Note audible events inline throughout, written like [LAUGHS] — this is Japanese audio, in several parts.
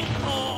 Oh.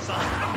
さあ。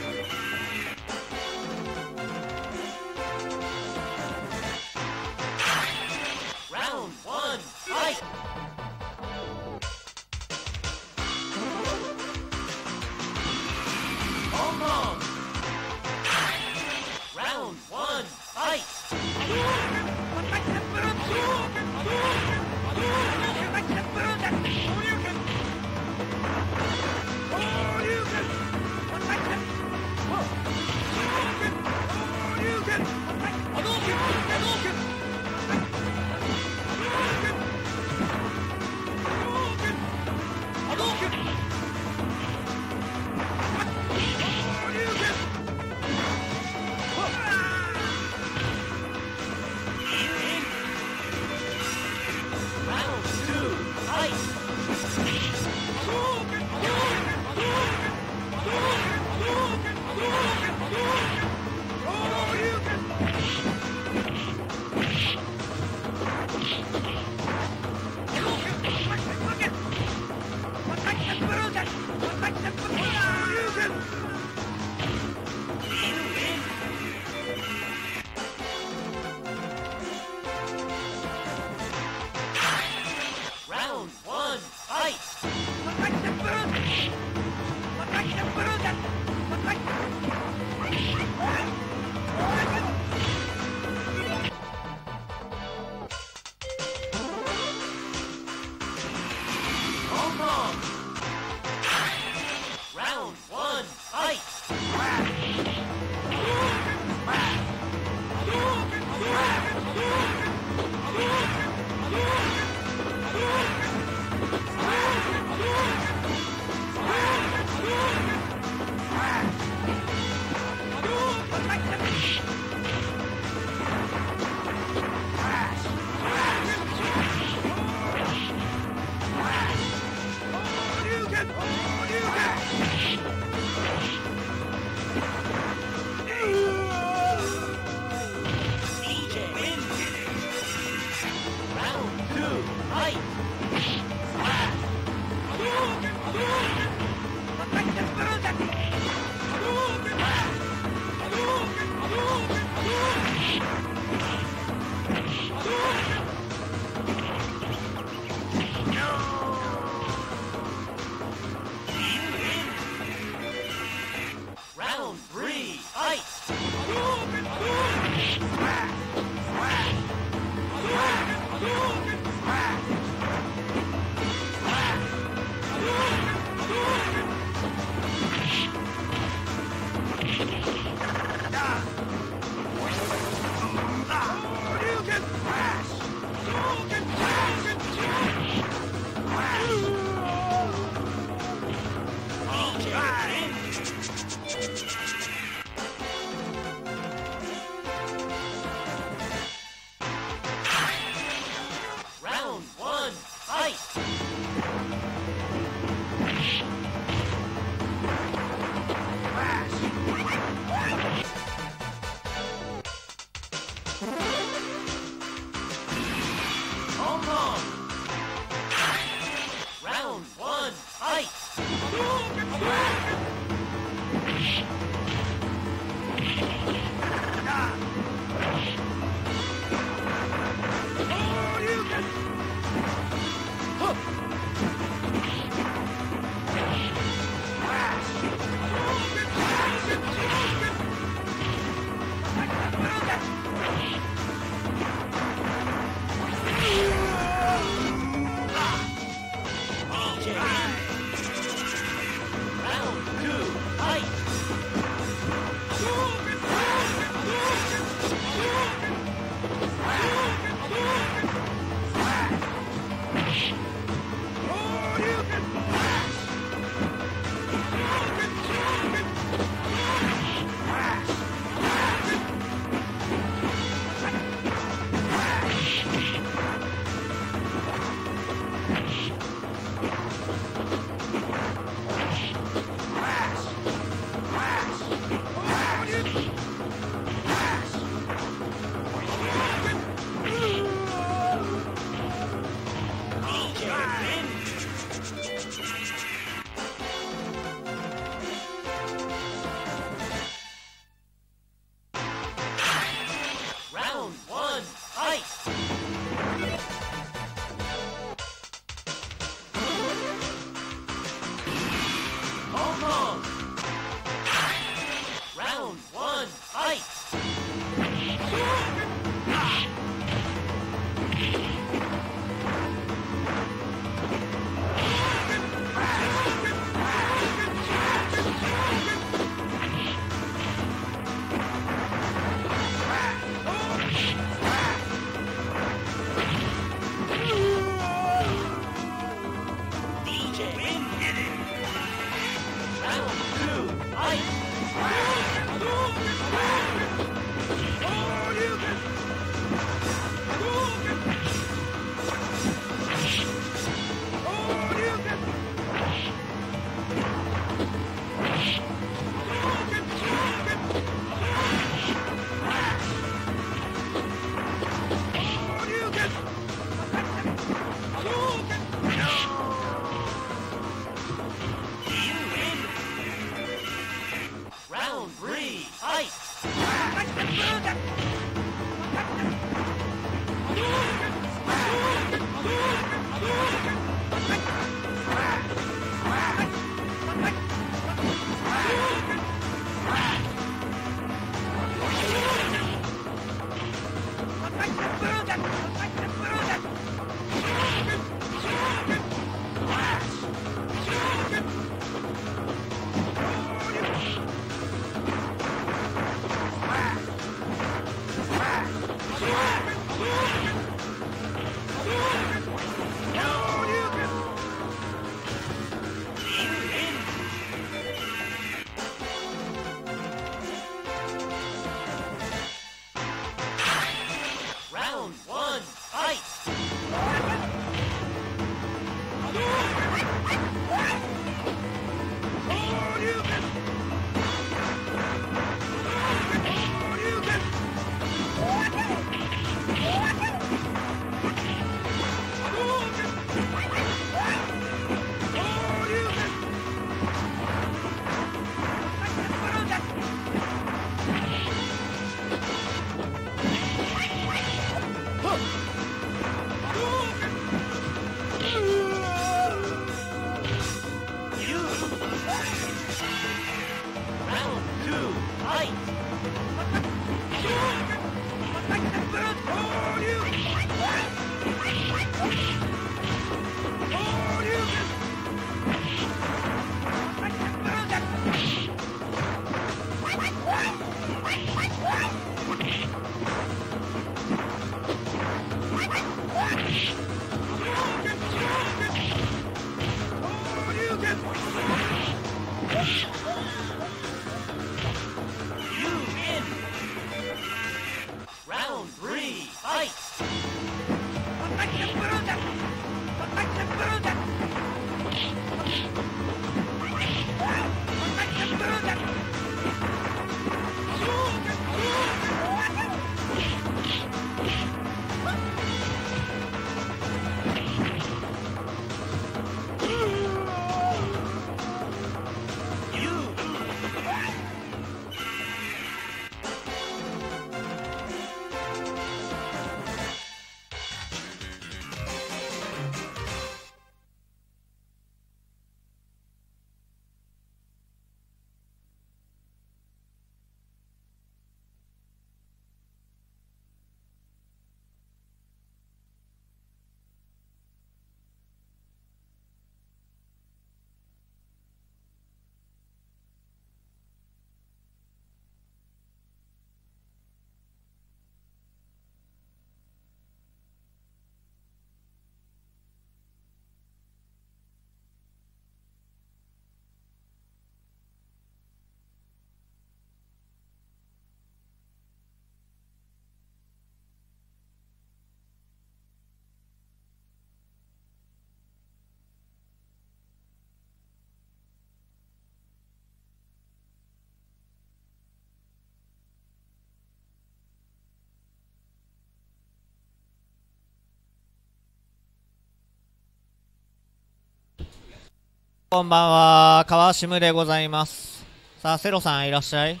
こんばんは、川島でございます。さあ、セロさんいらっしゃい。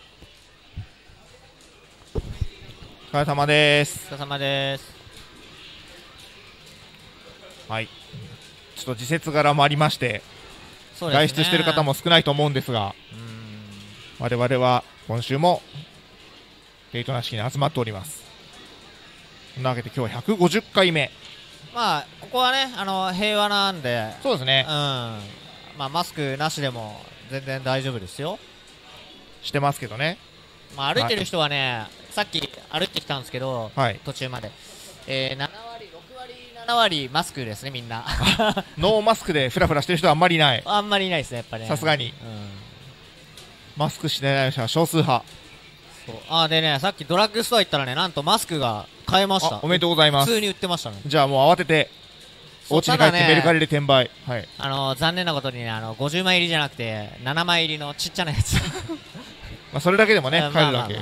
お疲れ様です。お疲れ様です。はい。ちょっと時節柄もありましてね。外出してる方も少ないと思うんですがうーん。我々は今週もデイトナ式に集まっております。そんなわけで今日は150回目。まあ、ここはね、あの、平和なんで、うん。そうですねまあ、マスクなしでも全然大丈夫ですよ。してますけどねまあ、歩いてる人はね、さっき歩いてきたんですけど、はい途中まで。えー、7割、6割、7割マスクですね、みんな。ノーマスクでフラフラしてる人はあんまりいないあんまりいないですね、やっぱね。さすがにうん。マスクしてない人は少数派そうあ、でね、さっきドラッグストア行ったらね、なんとマスクが買えました。あおめでとうございます普通に売ってましたね。じゃあもう慌ててお家に帰ってメルカリで転売はいあの残念なことにね、あの50枚入りじゃなくて7枚入りのちっちゃなやつ。[LAUGHS] まあそれだけでもねあ買えるだけ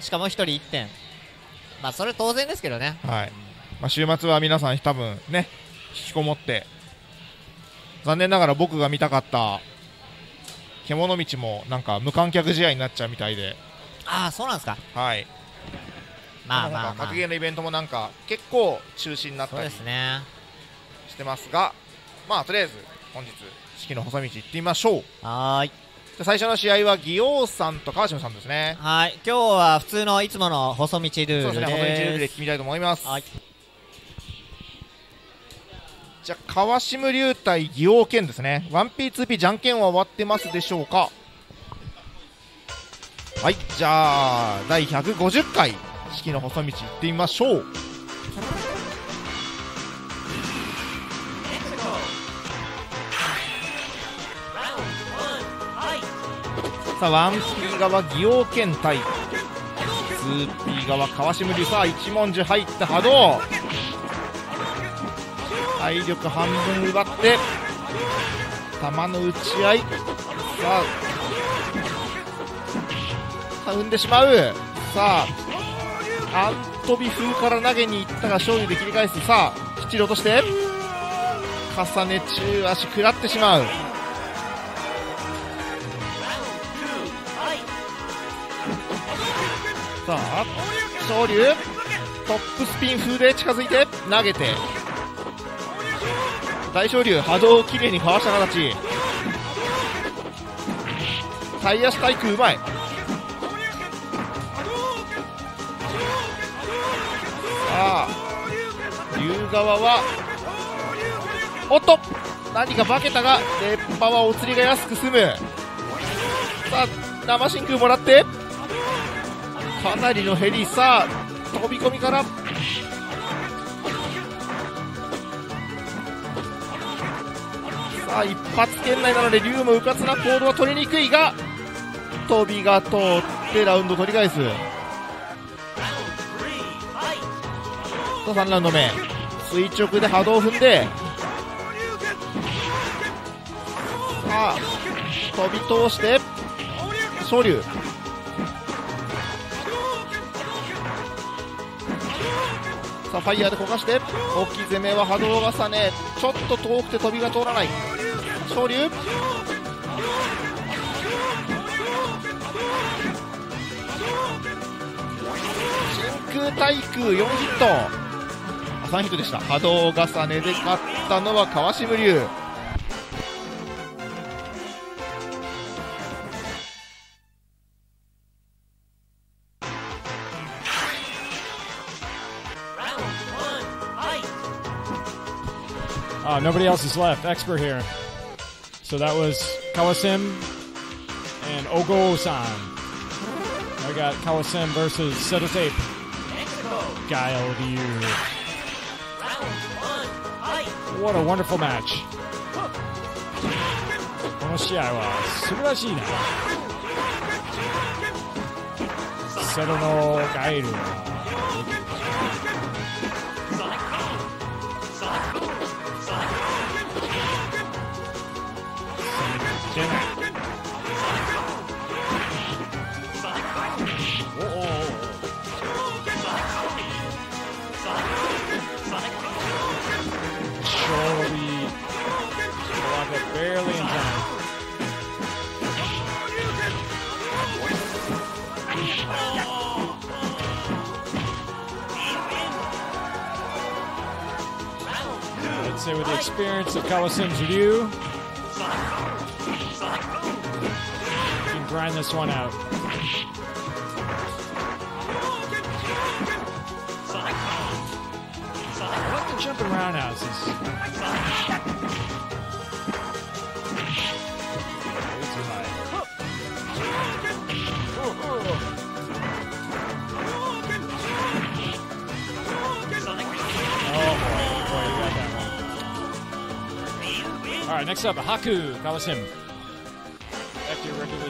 しかも1人1点。まあそれ当然ですけどね。はいまあ、週末は皆さん多分ね引きこもって残念ながら僕が見たかった獣道もなんか無観客試合になっちゃうみたいでああ、そうなんですか。はいまあまあまあ。格ゲーのイベントもなんか結構中止になっそうたりですね。してますがまあとりあえず本日式の細道行ってみましょうはーい。で最初の試合は義王さんと川島さんですねはい。今日は普通のいつもの細道ルールです。そうですね細道ルールで行ってみたいと思いますはい。じゃあ川島龍対義王剣ですね 1P2P じゃんけんは終わってますでしょうかはいじゃあ第150回式の細道行ってみましょうさあ 1P 側義王剣対 2P 側川島龍さあ一文字入った波動。体力半分奪って球の打ち合い。さあさあ踏んでしまう。さあアントビ風から投げに行ったが勝利で切り返す。さあきっちり落として重ね中足食らってしまう。さあ昇竜トップスピン風で近づいて投げて。大昇竜波動をきれいにかわした形。体足対空うまい。さあ龍側はおっと何か化けたが熱波はお釣りが安く済む。さあ生真空もらって。かなりのヘリ。さあ飛び込みから。さあ一発圏内なので龍もうかつな行動は取りにくいが飛びが通ってラウンド取り返す。さあ3ラウンド目。垂直で波動を踏んで。さあ飛び通して昇竜さあファイヤーで焦がして。大きい攻めは波動重ねちょっと遠くて飛びが通らない。昇竜真空対空4ヒット。あ3ヒットでした。波動重ねで勝ったのは川島龍。Uh, nobody else is left. Expert here. So that was Kawasim and Ogo-san. I got Kawasim versus Sedotape. Guile Ryu. What a wonderful match. この試合は素晴らしいな。セドのガイルは Jim. Joey. Baraka barely in time. I'd say with the experience of Kawasan Ryu, grind this one out. Oh, I like the jumping roundhouses. Oh that. All right, next up, Haku Kawasim. Back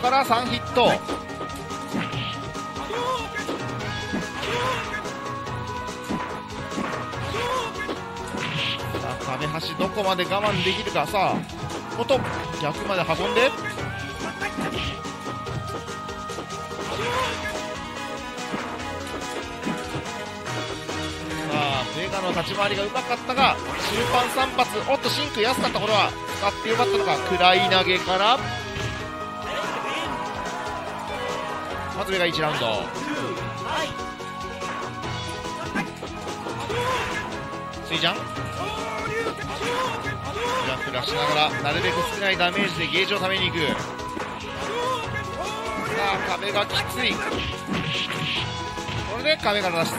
から3ヒット。さあ壁端どこまで我慢できるか。さあ元逆まで運んで。さあベガの立ち回りがうまかったが終盤3発。おっとシンク安かった。頃は使ってよかったのか。暗い投げからまずベガ1ラウンド。Fight! スイジャンジャンプ出しながらなるべく少ないダメージでゲージをためにいく。さあ壁がきつい。これで壁から脱出。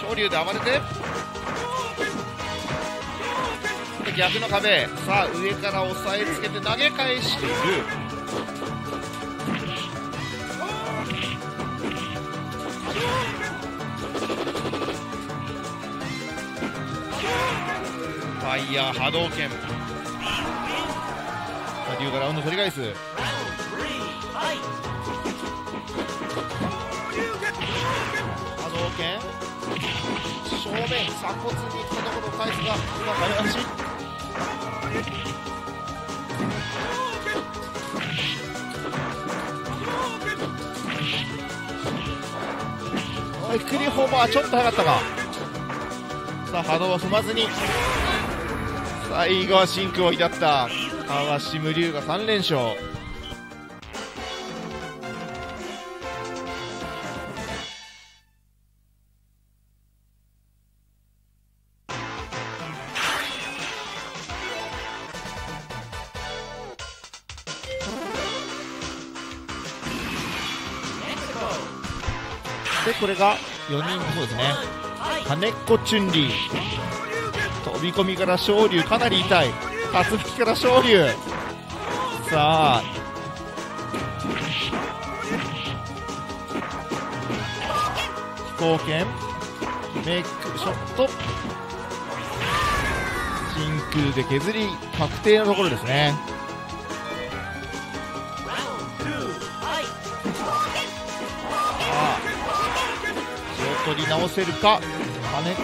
昇竜で暴れて。逆の壁。さあ上から押さえつけて投げ返している。ファイヤー波動拳。さあ竜がラウンド取り返す。波動拳。正面鎖骨に行ったところを返すが今前足おいクリホーバーちょっと早かったか。さあ波動は踏まずに。最後は真空を抱った川島龍が3連勝。でこれが4人そうですね!金子チュンリー飛び込みから昇竜かなり痛い。初吹きから昇竜さあ。飛行剣。メイクショット。真空で削り確定のところですね。さあ。気を取り直せるか。金子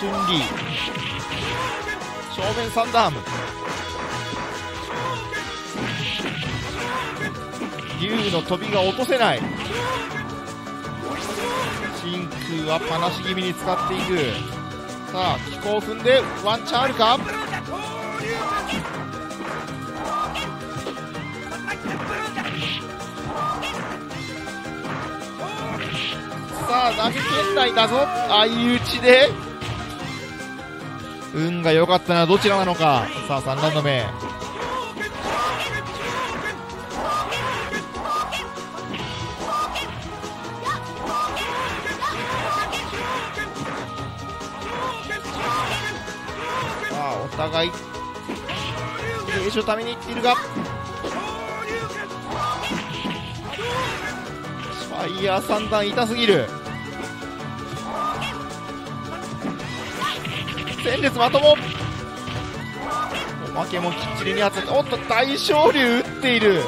チュンリー。正面サンダーム竜の飛びが落とせない。真空はパナシ気味に使っていく。さあ飛行踏んでワンチャンあるか？さあ投げ圏内だぞ。相打ちで。運が良かったのはどちらなのか。さあ3ラウンド目さあお互いゲージをためにいっているがファイヤー三段痛すぎる。戦列まとも。おまけもきっちりに当てておっと大昇龍打っている。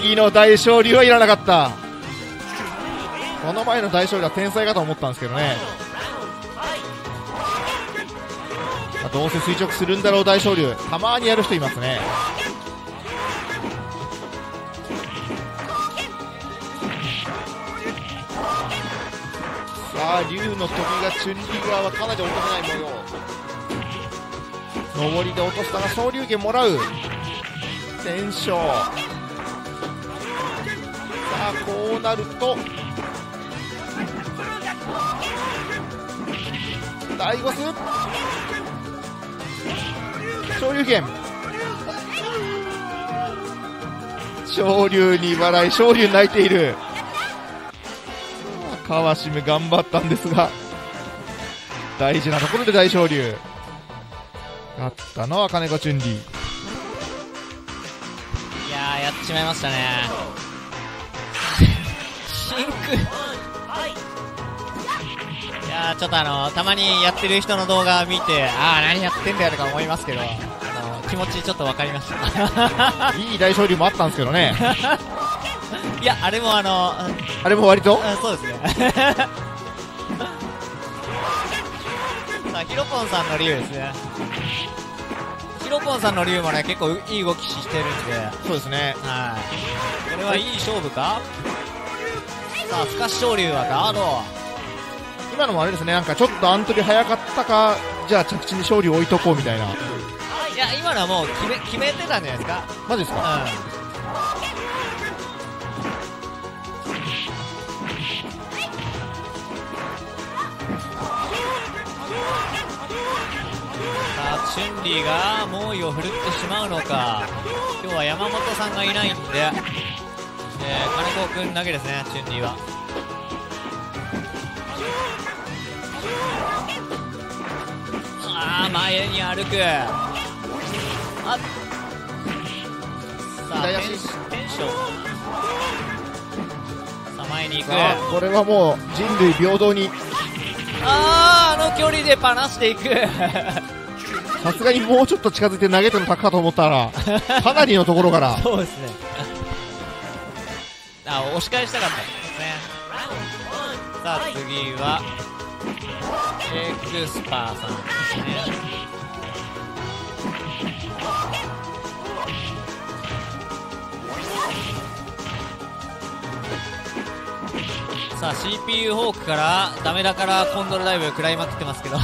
次の大昇龍はいらなかった。この前の大昇龍は天才かと思ったんですけどね、あ、どうせ垂直するんだろう大昇龍。たまにやる人いますね。さあ龍の飛びがチュンリー側はかなり落とせない模様。上りで落としたが昇竜拳もらう。天章さあこうなると。大ゴス昇竜拳。昇竜に笑い昇竜泣いている。川島頑張ったんですが大事なところで大昇竜勝ったのは金子チュンリー。いやーやっちまいましたね。真空いやーちょっとあのたまにやってる人の動画見てああ何やってんだよとか思いますけどあの気持ちちょっと分かりました。[LAUGHS] いい大昇竜もあったんですけどね [LAUGHS] [LAUGHS] いやあれもあのあれも割と？あそうですね。さ [LAUGHS] あヒロポンさんの竜ですね。ヒロポンさんの竜もね結構いい動きしてるんで。そうですね。はい。これはいい勝負か？さあスカッシュ昇竜はガード。今のもあれですね。なんかちょっとアントリ早かったかじゃあ着地に勝利を置いとこうみたいな。いや今のはもう決め決めてたんじゃないですか。マジですか？さあチュンリーが猛威を振るってしまうのか。今日は山本さんがいないんで、えー、金子君だけですねチュンリーは。ああ前に歩く。あさあテンション。さあ前に行く。これはもう人類平等に。あーあの距離でパナしていくさすがにもうちょっと近づいて投げての高かと思ったらかなりのところから。そうですね。あ押し返したかった。ですねさあ次はエクスパーさんですね。さあ CPU ホークからダメだからコンドルライブ食らいまくってますけど。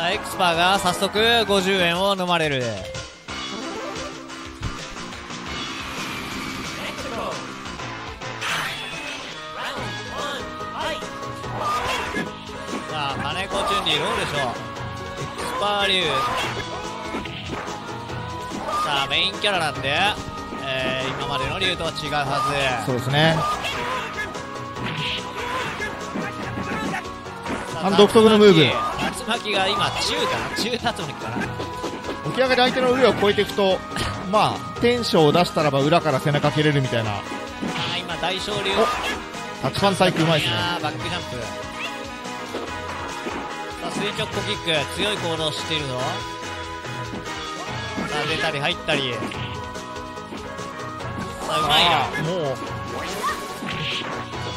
さあエクスパーが早速50円を飲まれる。さあ金子チュンリーどうでしょう？スパー流。さあメインキャラなんで、えー今までの竜とは違うはず。そうですね。さあの独特のムーブ。竜巻が今中かな中竜巻かな起き上がり相手の上を越えていくと [LAUGHS] まあテンションを出したらば裏から背中蹴れるみたいな。あー今大昇竜タッチパン対空うまいですね。バックジャンプ。さあ垂直コキック強い行動をしているぞ。さあ出たり入ったり。さあうまいな。もう。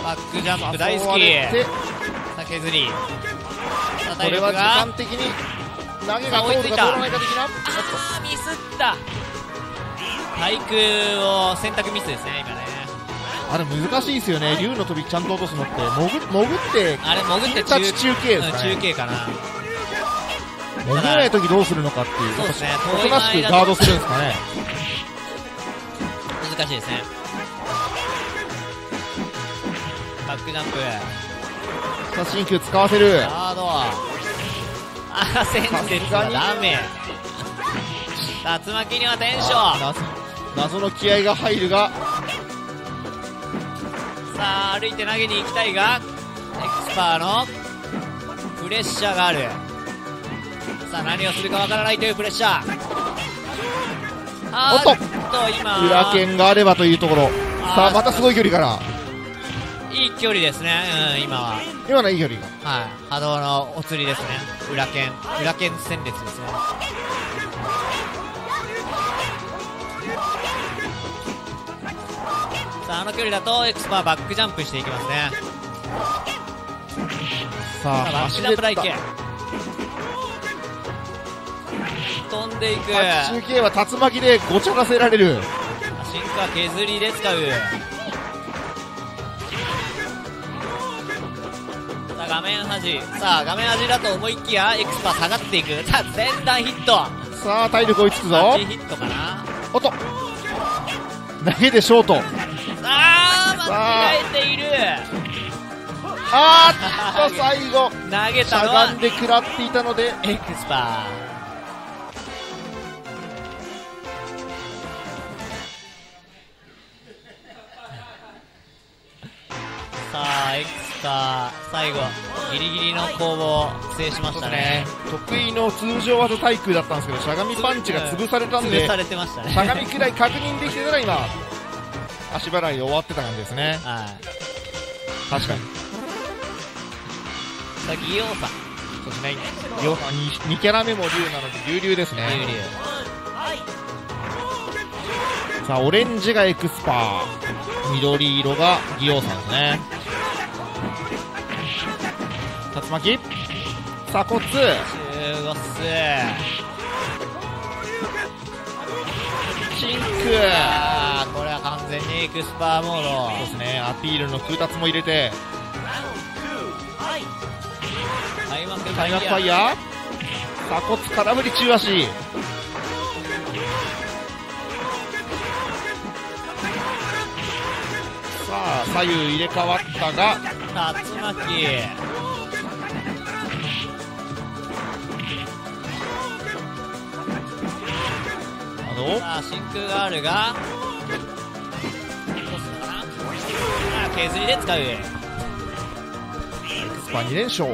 バックジャンプ大好き。さあ削りこれは時間が的に投げが通るか通らないか的なあーミスった。対空を選択ミスですね今ね。あれ難しいですよね。竜の飛びちゃんと落とすのって。潜潜ってあれ潜って中継ですかうん中ね継かな。潜れない時どうするのかっていうそうですね。おとなしくガードするんですかね。難しいですね。バックジャンプさあ新旧使わせる。ガードあー戦術がダメ。竜巻にはテンション。謎謎の気合が入るが。さあ歩いて投げに行きたいがエクスパーのプレッシャーがある。さあ何をするかわからないというプレッシャー。あーおっと今。裏剣があればというところ。さあまたすごい距離からいい距離ですね。うん今は。今のいい距離はい。波動のお釣りですね。裏剣。裏剣戦列ですね。さああの距離だとエクスパーバックジャンプしていきますね。さあバックジャンプ台形飛んでいく。中継は竜巻でごちゃらせられる。シンクは削りで使うさあ画面端。さあ画面端だと思いきやエクスパ下がっていく。さあ前段ヒット。さあ体力追いつくぞ。8ヒットかな。おっと。投げでショート。さあ間違えている。あーっと最後。投げしゃたのはがんで食らっていたので。エクスパさあエクスパ最後ギリギリの攻防を制しましたね。得意の通常技対空だったんですけどしゃがみパンチが潰されたんで潰されてましたね。しゃがみくらい確認できてたら今足払いで終わってた感じですね。はい。確かに。さあギオーさん。そうですね。両さん 2, キャラ目も竜なので竜竜ですね。さあオレンジがエクスパー。緑色がギオさんですね竜巻。鎖骨中ゴスシンクこれは完全にエクスパーモード。そうですね。アピールの空達も入れて。開幕ファイヤー。鎖骨空振り中足。さあ左右入れ替わったが。竜巻の？さあ真空ガールが。どうするのかな？あー削りで使うスパ2連勝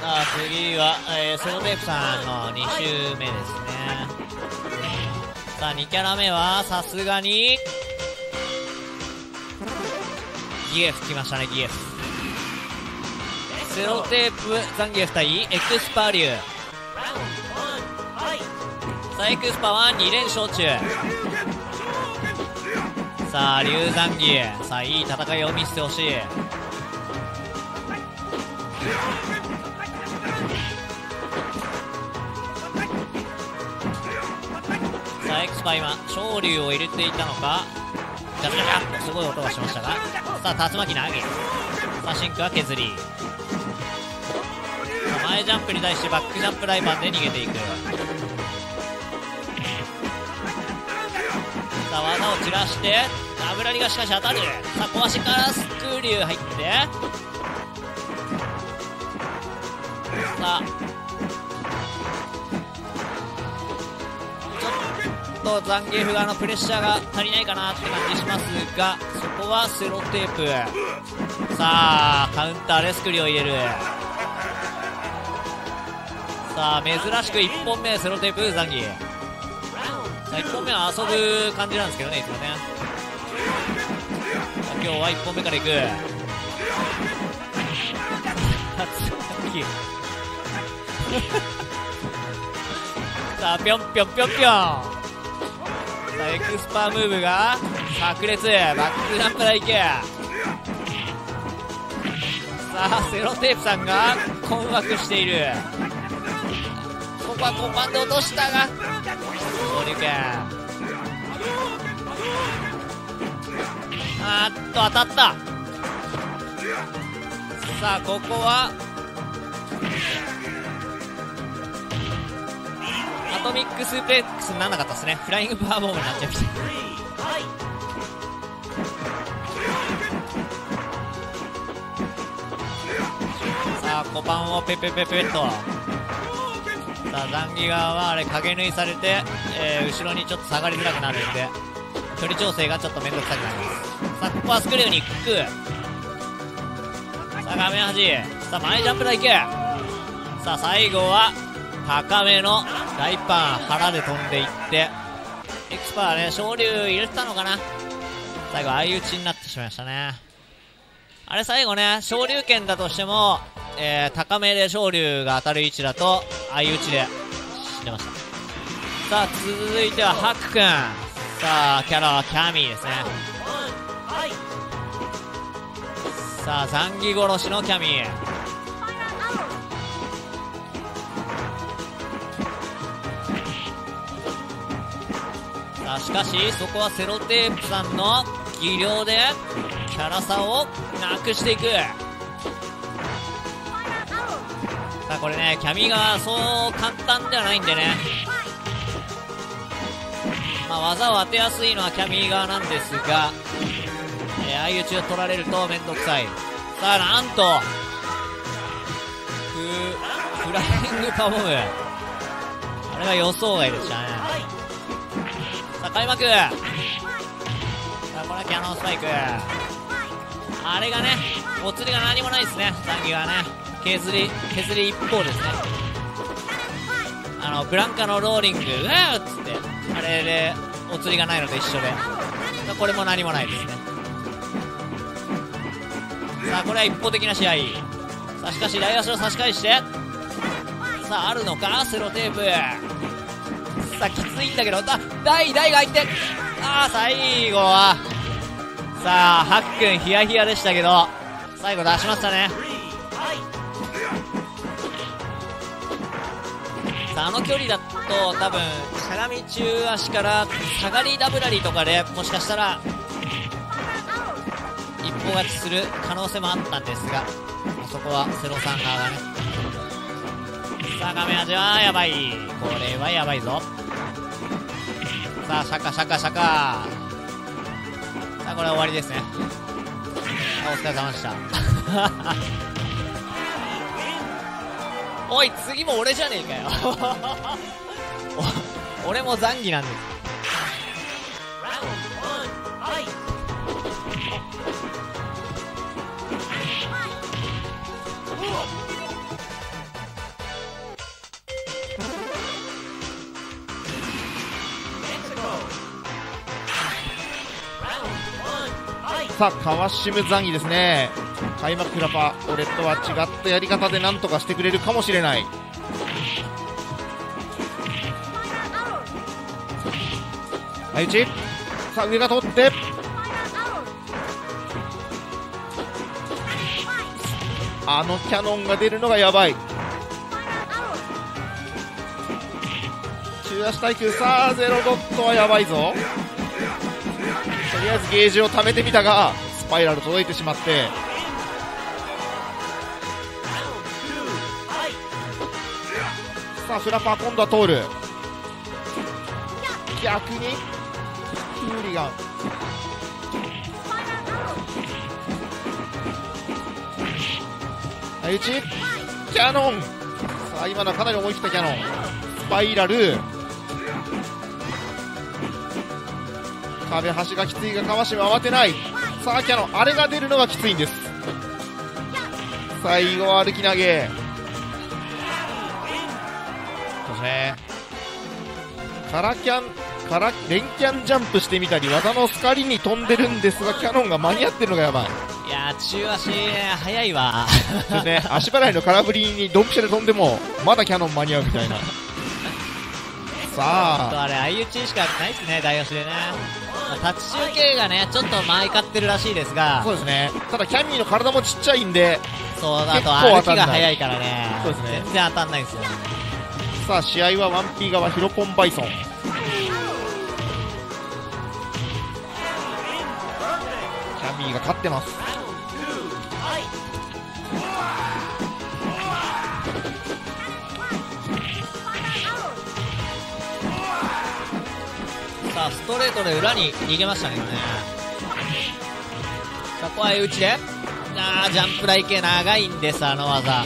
さあ次は、えー、セロテープさんの2周目ですね。さあ2キャラ目はさすがにギエフ来ましたねギエフセロテープザンギエフ対エクスパリューさあエクスパは2連勝中。さあ龍ザンギさあいい戦いを見せてほしい。さあエクスパ今昇竜を入れていたのか。ガチャガチャすごい音がしましたが。さあ竜巻投げ。さあシンクは削り。前ジャンプに対してバックジャンプライバンで逃げていく。さあ技を散らして油りがしかし当たる。さあ壊しからスクリュー入って。さあちょっとザンゲーフ側のプレッシャーが足りないかなって感じしますがそこはセロテープ。さあカウンターでスクリューを入れる。さあ珍しく1本目セロテープザンギ。さあ1本目は遊ぶ感じなんですけどねいつもね。今日は1本目からいく。[LAUGHS] [LAUGHS] さあぴょんぴょんぴょんぴょん。さあエクスパームーブが炸裂。バックジャンプだいけ。さあセロテープさんが困惑している。ここはコンバンで落としたが。昇竜拳あーっと当たった。さあここは。アトミックスープレックスにならなかったですね。フライングパワーボムになっちゃいました。さあコパンをペペペペと。さあザンギ側はあれ影縫いされて、えー後ろにちょっと下がりづらくなるんで距離調整がちょっと面倒くさくなります。さあここはスクリューにキック。さあ画面端。さあ前ジャンプだいけ。さあ最後は高めの大パン腹で飛んでいって。エクスパーね昇竜入れてたのかな。最後相打ちになってしまいましたね。あれ最後ね昇竜拳だとしても、えー高めで昇竜が当たる位置だと相打ちで死んでました。さあ続いてはハク君。さあキャラはキャミーですね。さあザンギ殺しのキャミーさあしかしそこはセロテープさんの技量でキャラ差をなくしていく。さあこれねキャミがそう簡単ではないんでね。まあ、技を当てやすいのはキャミー側なんですが、えー、相打ちを取られると面倒くさい。さあなんとフフライングカモムあれが予想外でしたね。さあ開幕。さあこれはキャノンスパイク。あれがねお釣りが何もないですね。残機がね。削り削り一方ですね。あのブランカのローリングうわっつってあれでお釣りがないのと一緒で。これも何もないですね。さあこれは一方的な試合。さあしかし大足を差し返して。さああるのか？セロテープ。さあきついんだけどあ大大が入ってああ最後は。さあハックンヒヤヒヤでしたけど最後出しましたね。あの距離だと多分しゃがみ中足から下がりダブラリとかでもしかしたら一歩勝ちする可能性もあったんですがそこはセロさん側がね。さあ画面味はやばい。これはやばいぞ。さあシャカシャカシャカ。さあこれは終わりですね。お疲れ様でした。おい次も俺じゃねえかよ。[LAUGHS] 俺も残儀なんです。さあ川島ザンギですね。開幕クラパ俺とは違ったやり方でなんとかしてくれるかもしれない。相打ち。さあ上が取って。あのキャノンが出るのがやばい。中足耐久。さあゼロドットはやばいぞ。とりあえずゲージを貯めてみたがスパイラル届いてしまって。さあフラッパー今度は通る逆にフーリガン相打ちキャノン。さあ今のはかなり思い切ったキャノン。スパイラル。壁端がきついが川島慌てない。さあキャノンあれが出るのがきついんです。最後は歩き投げ。そしてカラキャンカラ連キャンジャンプしてみたり技のスカリに飛んでるんですがキャノンが間に合ってるのがやばい。いやー中足早いわ。ね。足払いの空振りにドンピシャで飛んでもまだキャノン間に合うみたいな。さあ。あれ相打ちしかないですね大足でね、まあ、タッチ中継がねちょっと前かってるらしいですが。そうですね。ただキャミーの体もちっちゃいんでそうあ結と歩きが速い。からね。そうですね。全然当たんないんですよ。さあ試合は 1P 側ヒロポンバイソン。キャミーが勝ってますさあストレートで裏に逃げましたけどね。さあここは打ちで。あージャンプ台系長いんですあの技。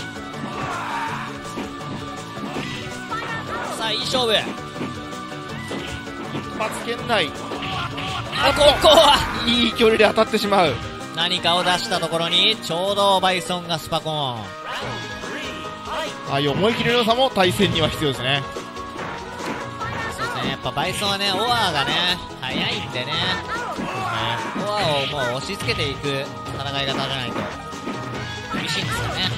さあいい勝負。一発圏内。あここはいい距離で当たってしまう。何かを出したところにちょうどバイソンがスパコーンああいう思い切りの良さも対戦には必要ですねね。やっぱバイソンはねオアーがね速いんでね。オアーをもう押し付けていく戦い方じゃないと。厳しいんですよね。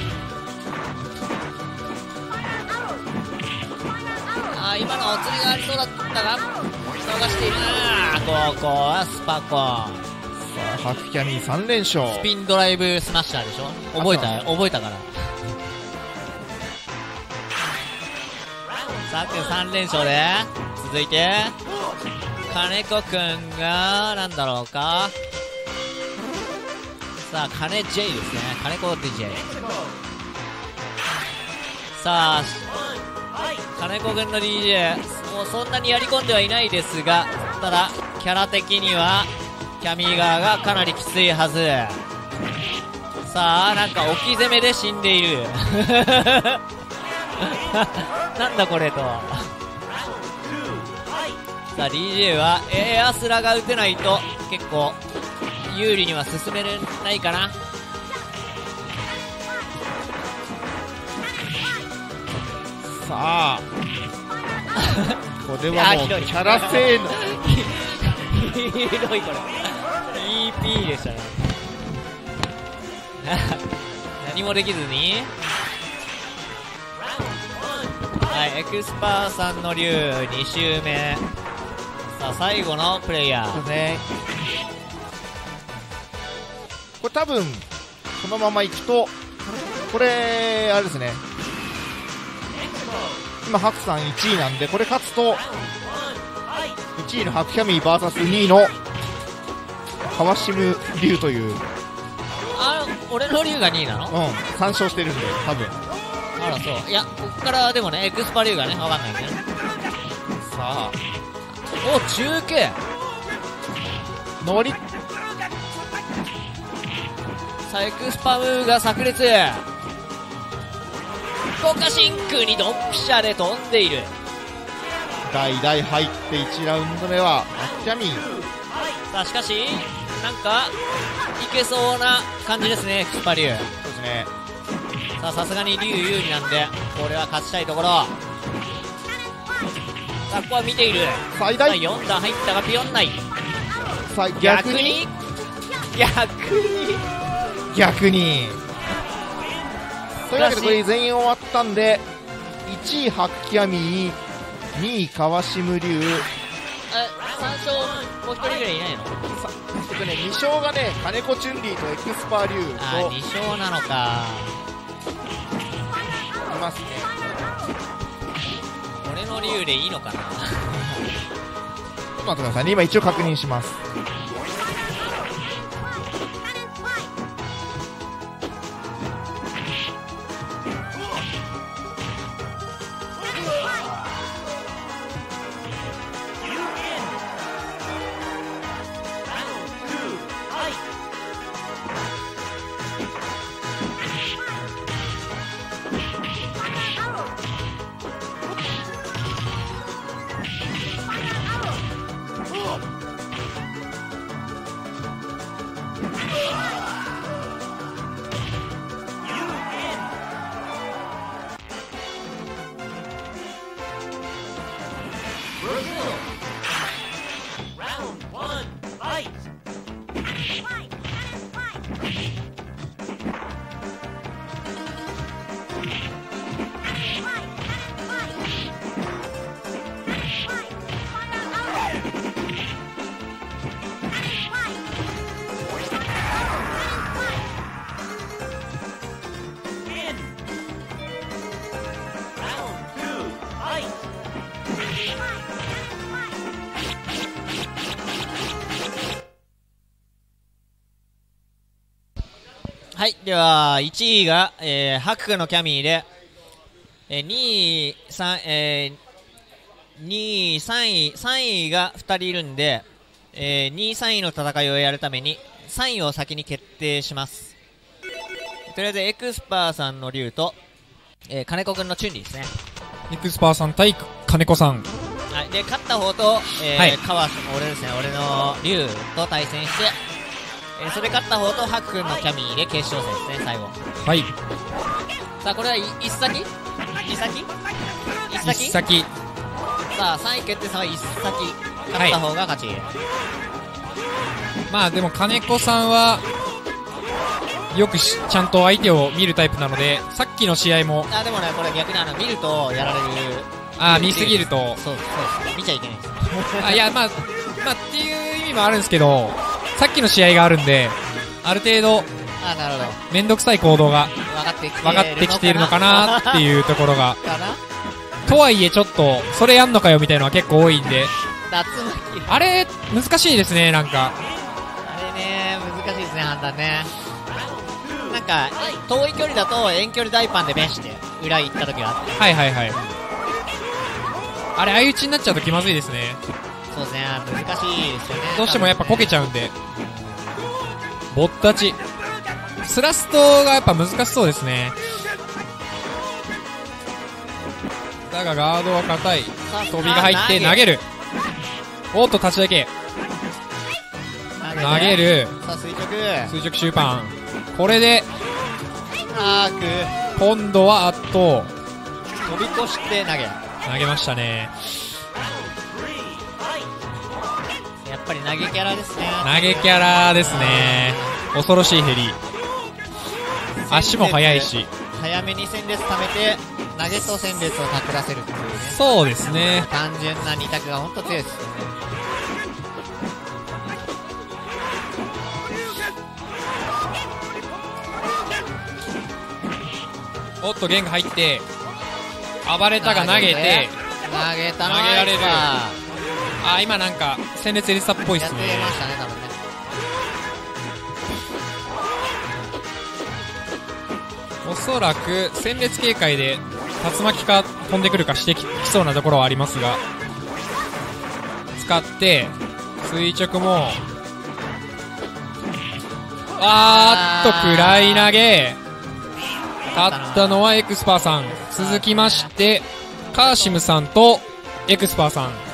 あー今のお釣りがありそうだったが。逃しているなここはスパコ。ンさあハクキャミ3連勝。スピンドライブスマッシャーでしょ？覚えた？覚えたから。さて3連勝で続いて。金子くんがなんだろうか？さあ金 J ですね。金子 DJ さあ金子くんの DJ もうそんなにやり込んではいないですがただキャラ的にはキャミー側がかなりきついはず。さあなんか置き攻めで死んでいる。[LAUGHS] なんだこれと。さあ DJ はエアスラが打てないと結構有利には進めないかな。さあ。[LAUGHS] これはもうキャラ性の。ひどい [LAUGHS] これ。EP でしたね。[LAUGHS] 何もできずに。はいエクスパーさんの竜2周目さあ最後のプレイヤー。ね。これ多分このままいくとこれあれですね。今ハクさん1位なんでこれ勝つと1位のハクキャミー VS2 位の川島龍という、うん、あ俺の竜が2位なの？3勝してるんで多分。あらそう。いやここからでもねエクスパ竜がね分かんないね。さあお中継。乗り。さあエクスパムーが炸裂。福岡真空にドンピシャで飛んでいる。代々入って1ラウンド目はハクキャミー。さあしかしなんかいけそうな感じですねエクスパ竜そうですね。さあさすがに竜有利なんでこれは勝ちたいところさあここは見ている。最大。さあ4段入ったがピオン内。さあ逆逆に？に逆に？逆に。というわけでこれ全員終わったんで1位ハッキャミー2位川島龍。あ3勝もう1人ぐらいいないの？ね2勝がね金子チュンリーとエクスパー龍あと2勝なのか。いますね俺の竜でいいのかな。[LAUGHS] 今一応確認します。では1位が、えー、ハクのキャミーで、えー、2位3えー、2位3位3位が2人いるんで、えー、2位3位の戦いをやるために3位を先に決定します。とりあえずエクスパーさんの竜と、えー、金子くんのチュンリーですね。エクスパーさん対金子さん。はい、で勝った方と、えーはい。俺ですね。俺の竜と対戦して、えーそれ勝った方とハク君のキャミーで決勝戦ですね最後。はい。さあこれは一先？一先？一先？一先。さあ3位決定戦は一先。勝った方が勝ち、まあでも金子さんは、よくしちゃんと相手を見るタイプなので、さっきの試合も、あでもねこれ逆にあの見るとやられる。あー見すぎると。そうそうそう。見ちゃいけないです。あいや、まあ、まあ、っていう意味もあるんですけど、さっきの試合があるんで、ある程度、あ、なるほど。めんどくさい行動が分かってきているのかなってう。いうところが。とはいえちょっと、それやんのかよみたいなのは結構多いんで。あれ、難しいですね、なんか。あれね、難しいですね、判断ね。なんか、遠い距離だと遠距離大パンでベンして、裏行った時があって。はいはいはい。あれ、相打ちになっちゃうと気まずいですね。そうですね、難しいですよね。どうしてもやっぱこけちゃうんで。ぼったち。スラストがやっぱ難しそうですね。だがガードは硬い。飛びが入って投げる。おっと立ちだけ。投げ。る。さあ、垂直。垂直終盤。これで、アーク。今度はあっと、飛び越して投げる。投げましたね。ぱり投げキャラですね。投げキャラですね。恐ろしいヘリ。足も速いし。早めに戦列貯めて、投げと戦列をパクらせるっていうね。そうですね。単純な二択が本当強いですよね。おっと、弦が入って、暴れたが投げて、投げたのは投げられるエクスパあ、今なんか、戦列エリサっぽいっやってすね。ましたね、多分ね。おそらく、戦列警戒で、竜巻か飛んでくるかしてききそうなところはありますが、使って、垂直も、あーっと、暗い投げ。勝ったのはエクスパーさん。続きまして、カーシムさんとエクスパーさん。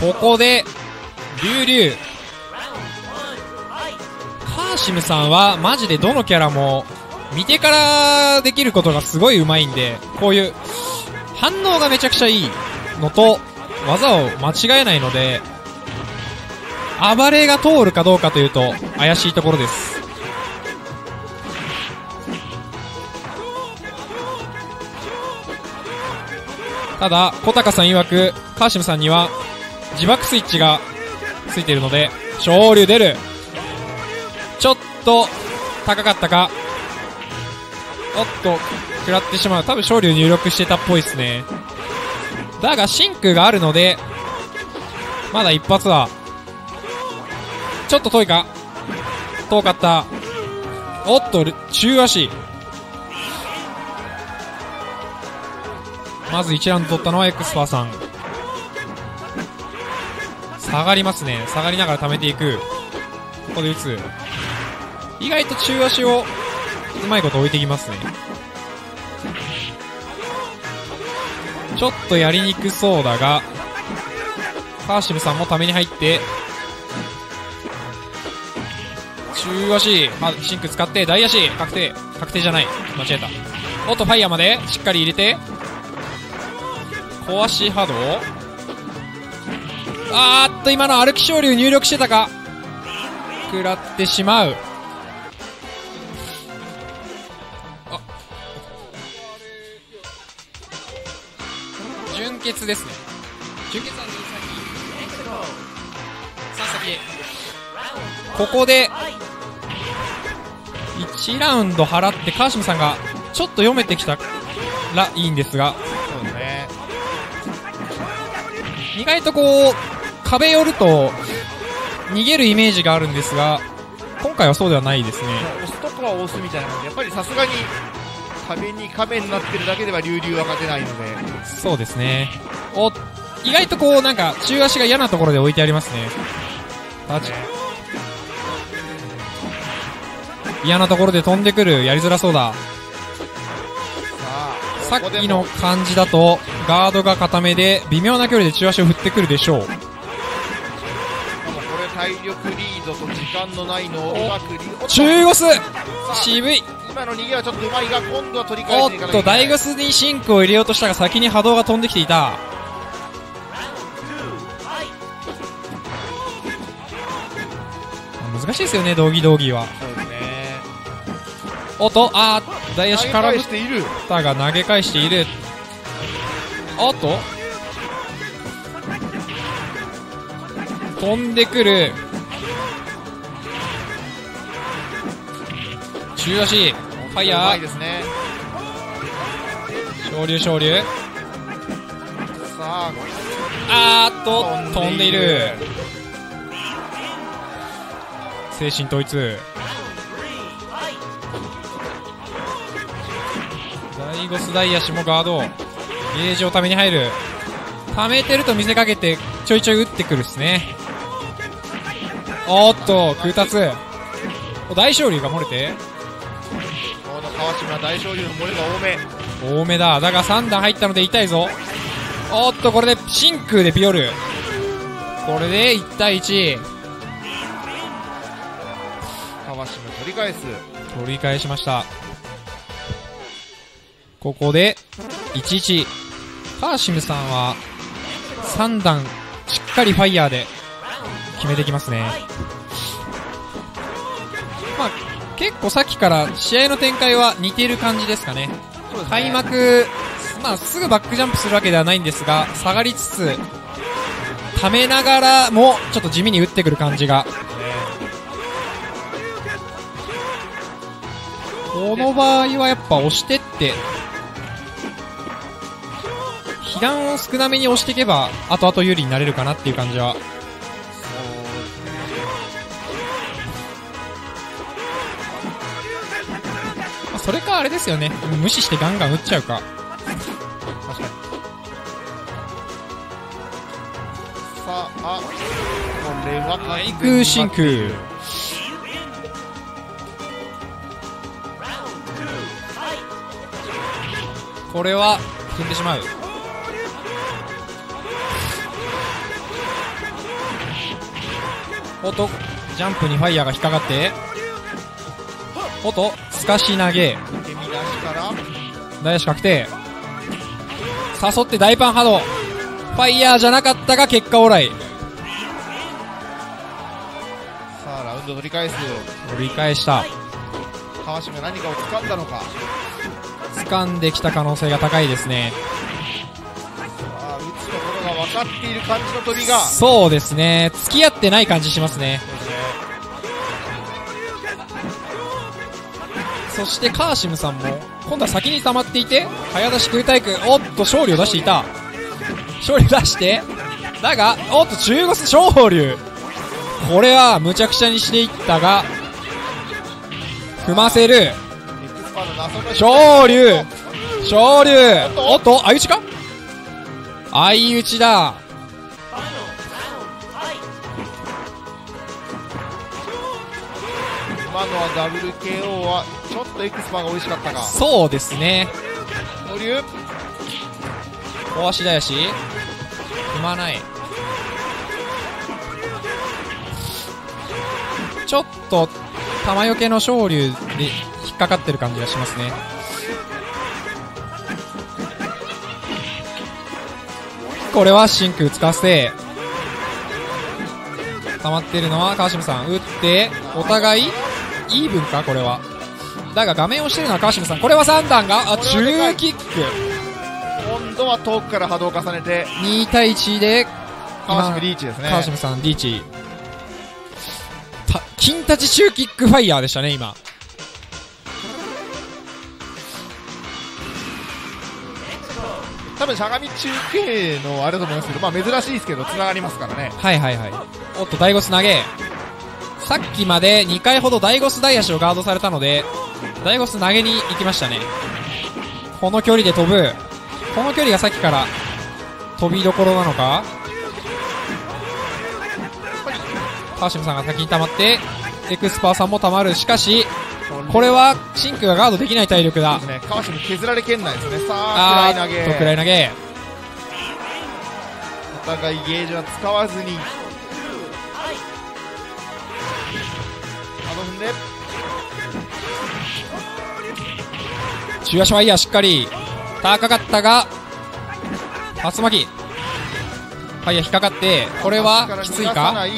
ここで、リュウリュウ。カーシムさんはマジでどのキャラも見てからできることがすごい上手いんで、こういう反応がめちゃくちゃいいのと技を間違えないので、暴れが通るかどうかというと怪しいところです。ただ、小高さん曰く、カーシムさんには自爆スイッチがついているので、昇竜出る。ちょっと高かったか。おっと、食らってしまう。多分昇竜入力してたっぽいですね。だが、真空があるので、まだ一発は、ちょっと遠いか遠かった。おっと、中足。まず1ラウンド取ったのはエクスパーさん。下がりますね。下がりながら溜めていく。ここで打つ。意外と中足をうまいこと置いてきますね。ちょっとやりにくそうだが、カーシムさんもために入って、中足、あ、シンク使って、大足、確定。確定じゃない。間違えた。おっと、ファイヤーまでしっかり入れて、小足波動あーっと、今の歩き昇竜入力してたか食らってしまう。あ純潔ですね。純潔は右先。さあ先へ。ここで、1ラウンド払って川島さんがちょっと読めてきたらいいんですが、そうね。意外とこう、壁寄ると、逃げるイメージがあるんですが、今回はそうではないですね。押すとこは押すみたいな感じでやっぱりさすがに壁に亀になってるだけでは流々は勝てないので、そうですね。お、意外とこう、なんか、中足が嫌なところで置いてありますね。嫌なところで飛んでくる、やりづらそうだ。さっきの感じだと、ガードが固めで、微妙な距離で中足を振ってくるでしょう。体力リードと時間のないのをうまく利用中ゴス渋い。今の逃げはちょっとうまいが今度は取り返おっしにいかないけない。ダイゴスにシンクを入れようとしたが先に波動が飛んできていた。難しいですよね、道義道義は。そうですね。おっと、あー、ダイヤシ空振っしていが投げ返している。おっと飛んでくる。中足、ファイヤー、ですね昇竜昇竜。さああーっと、飛んでいる。精神統一。ダイゴスダイヤシもガード。ゲージをために入る。溜めてると見せかけて、ちょいちょい打ってくるっすね。おっと、空達。お大勝利が漏れて、この川島大勝利の漏れが多め多めだ。だが3段入ったので痛いぞ。おっと、これで真空でピオル。これで1対1。川島取り返す取り返しました。ここで、11。カーシムさんは、3段、しっかりファイヤーで、決めてきますね。まあ、結構さっきから試合の展開は似ている感じですかね。開幕、まあ、すぐバックジャンプするわけではないんですが、下がりつつ、溜めながらも、ちょっと地味に打ってくる感じが。この場合はやっぱ押してって、被弾を少なめに押していけば、後々有利になれるかなっていう感じは。それかあれですよね。無視してガンガン打っちゃうか。確かにさあこれは対空真空。これは、踏んでしまう。おっと、ジャンプにファイヤーが引っかかって、おっと、すかし投げ、大足確定。誘って大パン波動。ファイヤーじゃなかったが結果オーライ。さあラウンド取り返す取り返した。川島何かを掴んだのか掴んできた可能性が高いですね。さあ打つところが分かっている感じの飛びがそうですね。付き合ってない感じしますね。そしてカーシムさんも、今度は先に溜まっていて、早出し空対空、おっと勝利を出していた。勝利を出して、だが、おっと中国勝利これは無茶苦茶にしていったが、踏ませる。昇竜昇竜おっと相打ちか？相打ちだ。今のはダブル KO はちょっとエクスパーが美味しかったかそうですね。昇竜小足だやし踏まない。ちょっと、玉よけの昇竜で引っかかってる感じがしますね。これは真空使わせて、溜まってるのは川島さん。打って、お互い、イーブンか？これは。だが画面をしてるのは川島さん。これは3段が、あ、中キック。今度は遠くから波動を重ねて2対1で、川島リーチですね川島さん、リーチ。た、金立ち中キックファイヤーでしたね、今。多分しゃがみ中継のあれだと思いますけど、まあ珍しいですけど、繋がりますからね。はいはいはい。おっと、ダイゴス投げ。さっきまで2回ほどダイゴスダイヤシをガードされたので、ダイゴス投げに行きましたね。この距離で飛ぶ。この距離がさっきから飛びどころなのか？川島さんが先に溜まって、エクスパーさんも溜まる。しかし、これは、シンクがガードできない体力だ。ね。川島削られ圏内ですね。さああ、暗い投げ。ーっと、暗い投げ。お互いゲージは使わずに。で。中足ワイヤーしっかり。高かったが竜巻。ワイヤー引っかかってこれはきついか？い。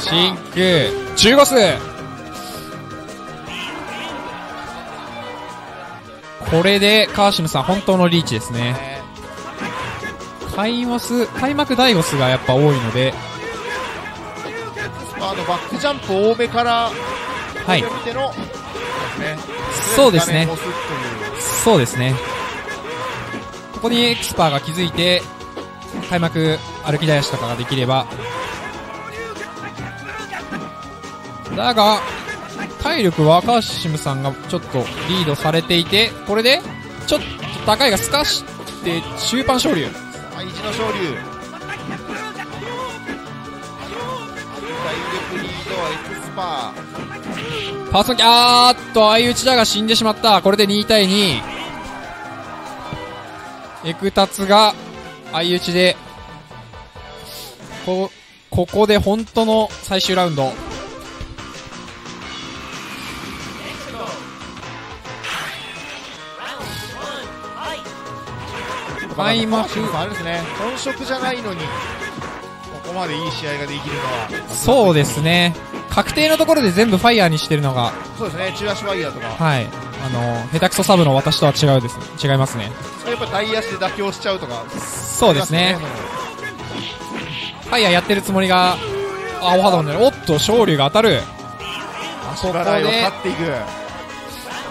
真空中ゴスこれでカーシムさん本当のリーチですねね開幕開幕ダイゴスがやっぱ多いので。あのバックジャンプ多めからはい。見ての、ね、そうですね。そうですね。ここにエクスパーが気づいて開幕歩き出しとかができれば。だが体力はカーシムさんがちょっとリードされていてこれでちょっと高いがすかして終盤昇竜あ意地の昇竜体力リードはエクスパー。パーソンキあーっと相打ちだが死んでしまった。これで2対2エクタツが相打ちでこここで本当の最終ラウンド。開幕あれですね本職じゃないのに。ここまでいい試合ができるのは。そうですね。確定のところで全部ファイヤーにしてるのが。そうですね。中足ワイヤーとか。はい。あの下手くそサブの私とは違うです。違いますね。やっぱり大足で妥協しちゃうとか。そうですね。ファイヤーやってるつもりがあお肌を狙うおっと勝利が当たる。足払いを勝っていく。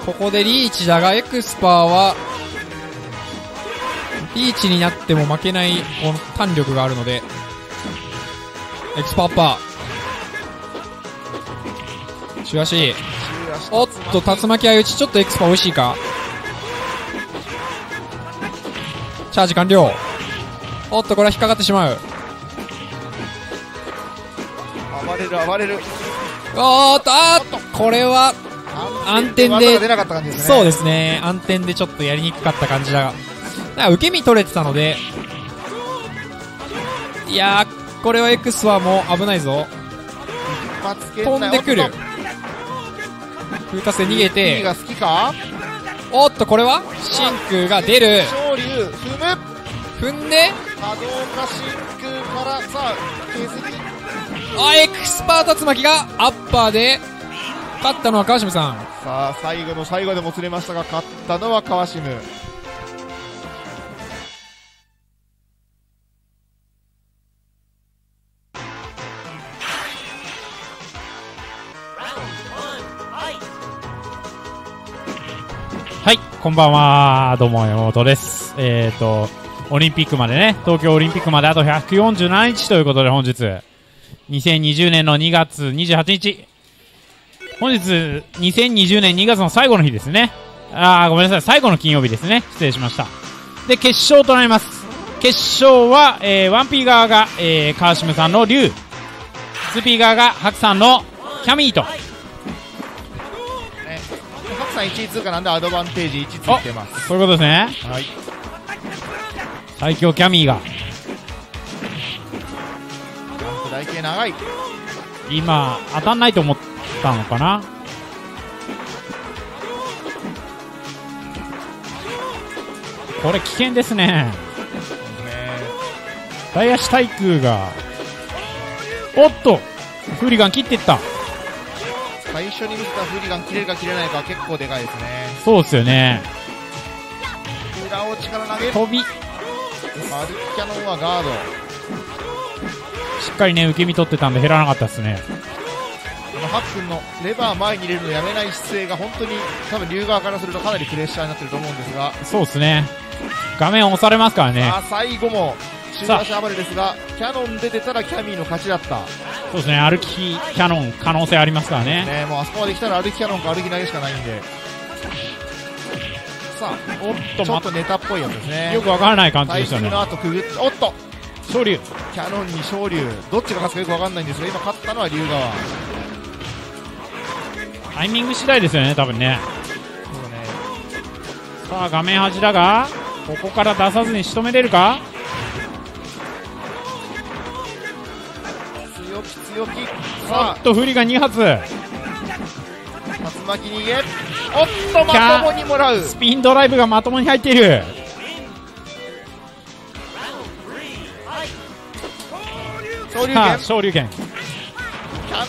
ここでリーチだがエクスパーはリーチになっても負けないこの弾力があるのでエクスパッパー。中足おっと竜巻相打ち。ちょっとエクスパー美味しいか？チャージ完了。おっとこれは引っかかってしまう。暴れる暴れる。おーっとあーっとこれは暗転でそうですね。暗転でちょっとやりにくかった感じだが。だから受け身取れてたので。いやーこれはエクスはもう危ないぞ。飛んでくる。風化性逃げて。が好きか？おっとこれは？真空が出る。踏む。踏んで。波動か真空からさあ削りあエクスパー竜巻がアッパーで。勝ったのは川島さん。さあ最後の最後でもつれましたが勝ったのは川島こんばんは。どうも、山本です。えっ、と、オリンピックまでね、東京オリンピックまであと147日ということで本日、2020年の2月28日。本日、2020年2月の最後の日ですね。あー、ごめんなさい、最後の金曜日ですね。失礼しました。で、決勝となります。決勝は、えー、1P 側が、えー、川島さんの竜、2P 側が白さんのキャミーと。さん1位通過なんでアドバンテージ1ついてます。そういうことですね。はい。最強キャミーが。台形長い。今当たんないと思ったのかな？これ危険ですね。ね大足対空が。おっとフーリガン切っていった最初に見せたフーリガン切れるか切れないかは結構でかいですね。そうですよね。裏落ちから投げる。飛び。しマルキャノンはガード。っかりね受け身取ってたんで減らなかったですね。このハックンのレバー前に入れるのやめない姿勢が本当に多分龍側からするとかなりプレッシャーになってると思うんですが、そうですね。画面押されますからね。あ最後も中足暴れですがキャノン出てたらキャミーの勝ちだった、そうですね歩きキャノン可能性ありますからね。ね、もうあそこまで来たら歩きキャノンか歩き投げしかないんで。さあおっとまちょっとネタっぽいやつですね。よくわからない感じでしたね。の後くぐっておっと。昇竜キャノンに昇竜どっちが勝つかよくわかんないんですが今勝ったのは龍側タイミング次第ですよね多分ね。そうね。さあ画面端だがここから出さずに仕留めれるか？強気さおっと、フリが2発。あ竜巻逃げおっとまともにもらうスピンドライブがまともに入っている。昇竜拳。キ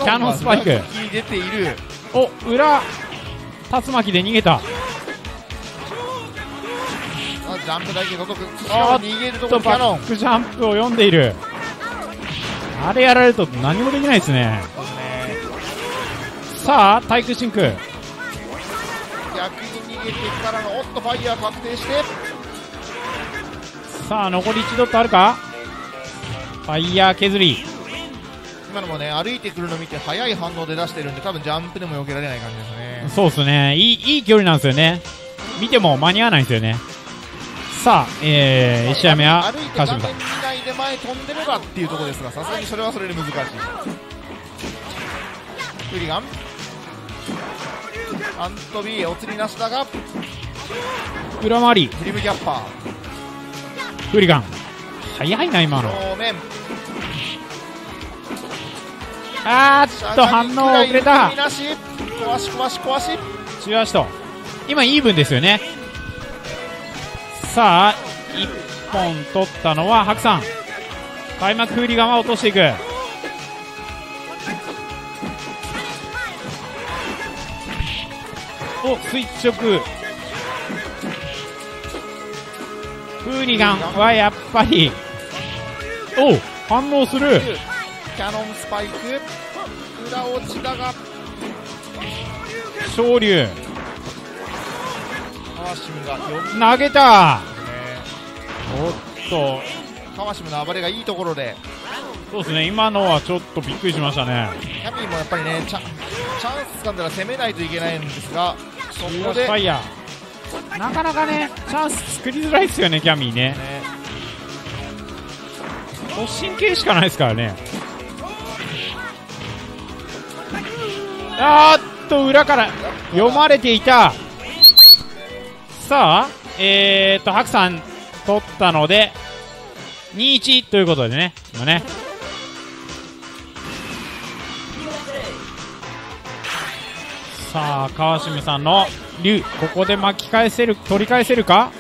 ャノンスパイク出ているお、裏、竜巻で逃げた。あジャンプだけ届く逃げるとこキャノンジャンプを読んでいる。あれやられると何もできないですね。さあ、対空真空。逆に逃げてからのおっとファイヤー確定してさあ、残り1ドットあるか？ファイヤー削り。今のもね歩いてくるの見て速い反応で出してるんで多分ジャンプでも避けられない感じですねそうですね。いい、いい距離なんですよね。見ても間に合わないんですよね。さあ、えー、1試合目は歩いて川島さん画面見。ないで前飛んでればっていうところですがさすがにそれはそれで難しいフリガンアントビーお釣りなしだが裏回り、フリムキャッパフリガン。早いな、今ーの。正面あーっと、反応遅れた壊し壊し壊し中足と。今、イーブンですよね。さあ、1本取ったのは白さん。開幕フリガンは落としていく。お、垂直。フーリガンはやっぱり、お反応する。キャノンスパイク裏落ちだが昇竜。川島がよ投げた。ねおっと、川島の暴れがいいところでそうですね、今のはちょっとびっくりしましたね。キャミーもやっぱりねチャチャンス掴んだら攻めないといけないんですがそこフで、ァイヤー。なかなかね、チャンス作りづらいですよね、キャミーね。ね突進系しかないですからね。あーっと、裏から読まれていた。さあ、えーっと、ハクさん取ったので、2-1ということでね、今ね。さあ、川島さんの竜、ここで巻き返せる、取り返せるか？